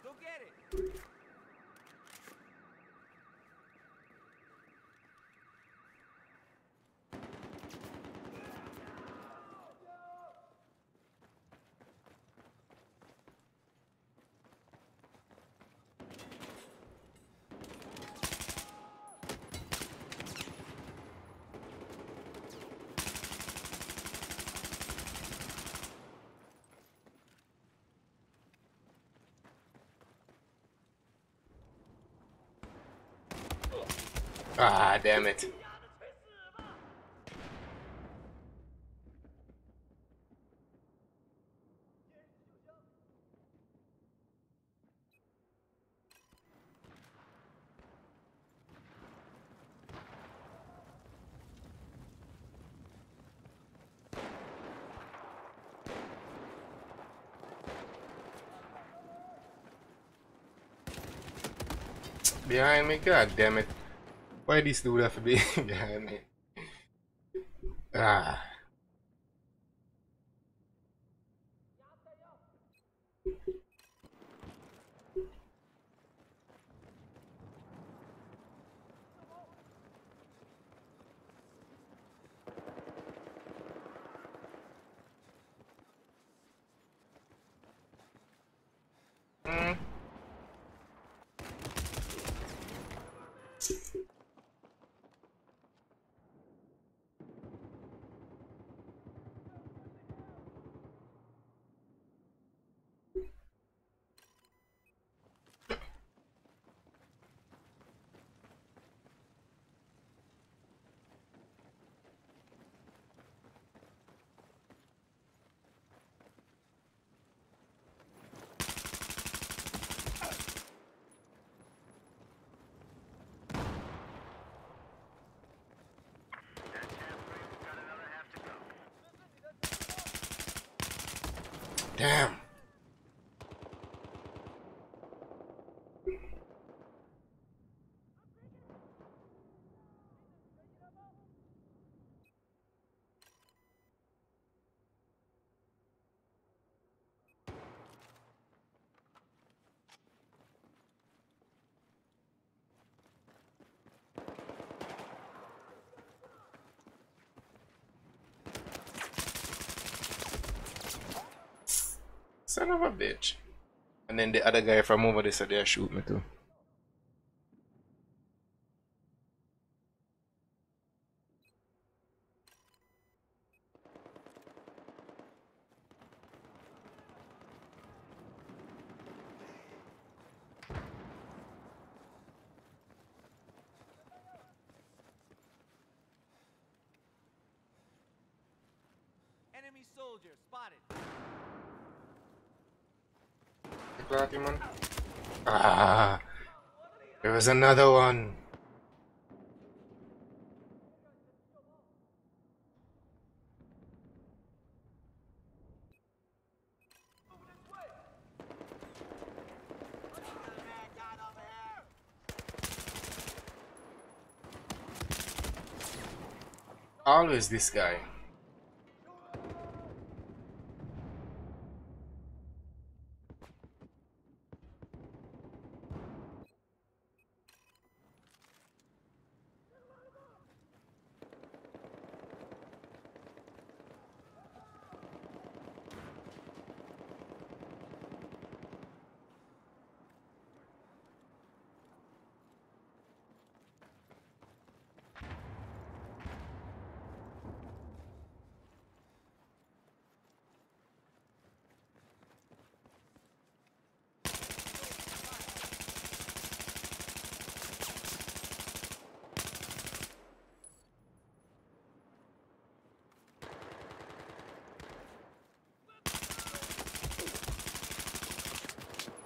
Go get it. Ah, damn it. Behind me, god damn it. Why these dude have to be behind me? Ah. Son of a bitch. And then the other guy from over there said they shoot me too. Man. Ah, there was another one. Always this guy.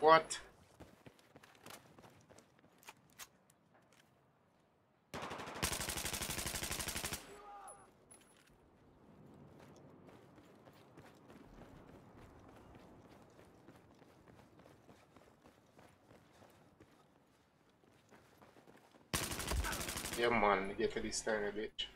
What? Yeah man, get to this tiny bitch.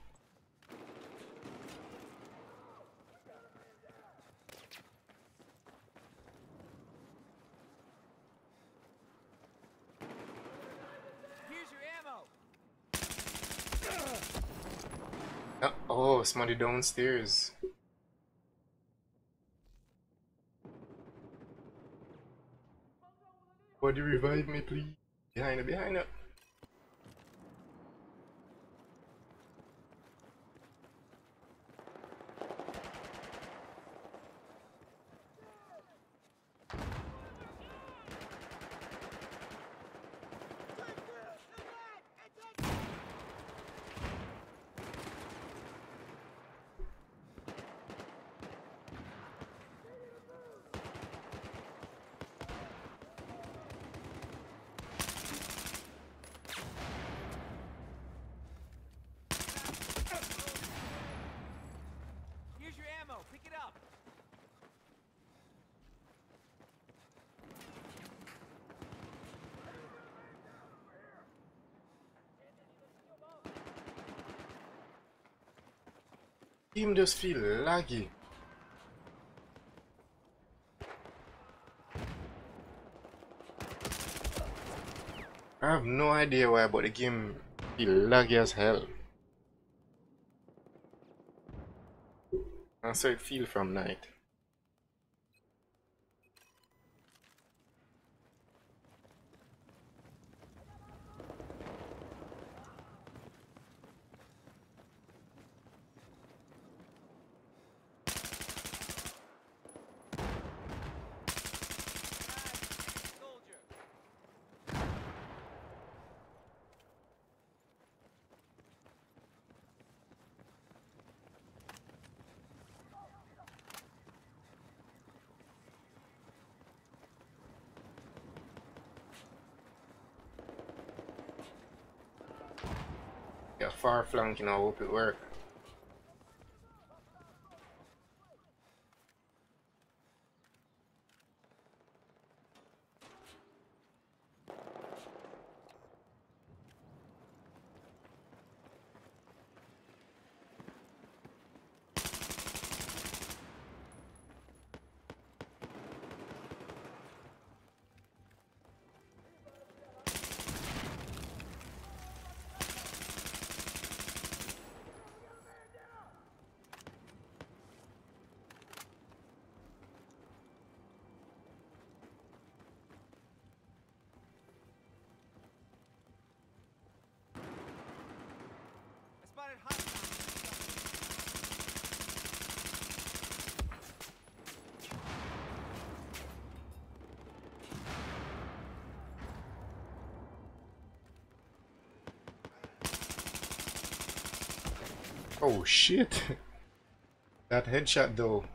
Here's your ammo. Uh, oh, somebody downstairs. You revive me, please? Behind it, behind it. Here's your ammo. Pick it up. Laggy. I have no idea why, but the game feel laggy as hell. That's how it feel from night. Far flanking, I hope it work. Oh shit. That headshot though.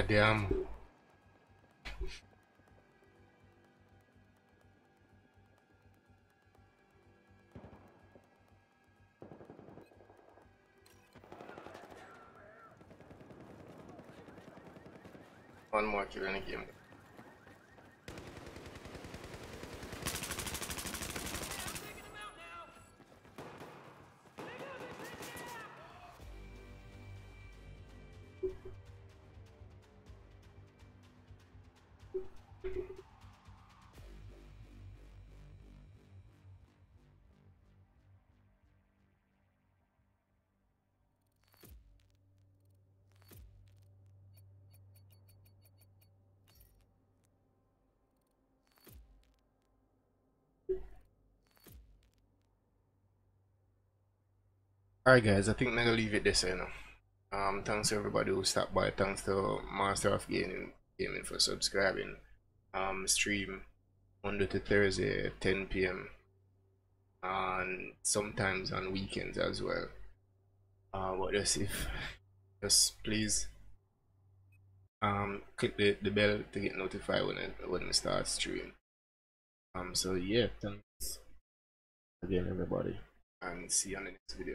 Ah, damn. One more kill in the game. Alright guys, I think I'm gonna leave it this you know. Um thanks to everybody who stopped by, thanks to Master of Gaming Gaming for subscribing. Um stream Monday to Thursday at 10 p.m. and sometimes on weekends as well. Uh but just if just please um click the, the bell to get notified when I when we start streaming. Um so yeah, thanks again everybody and see you on the next video.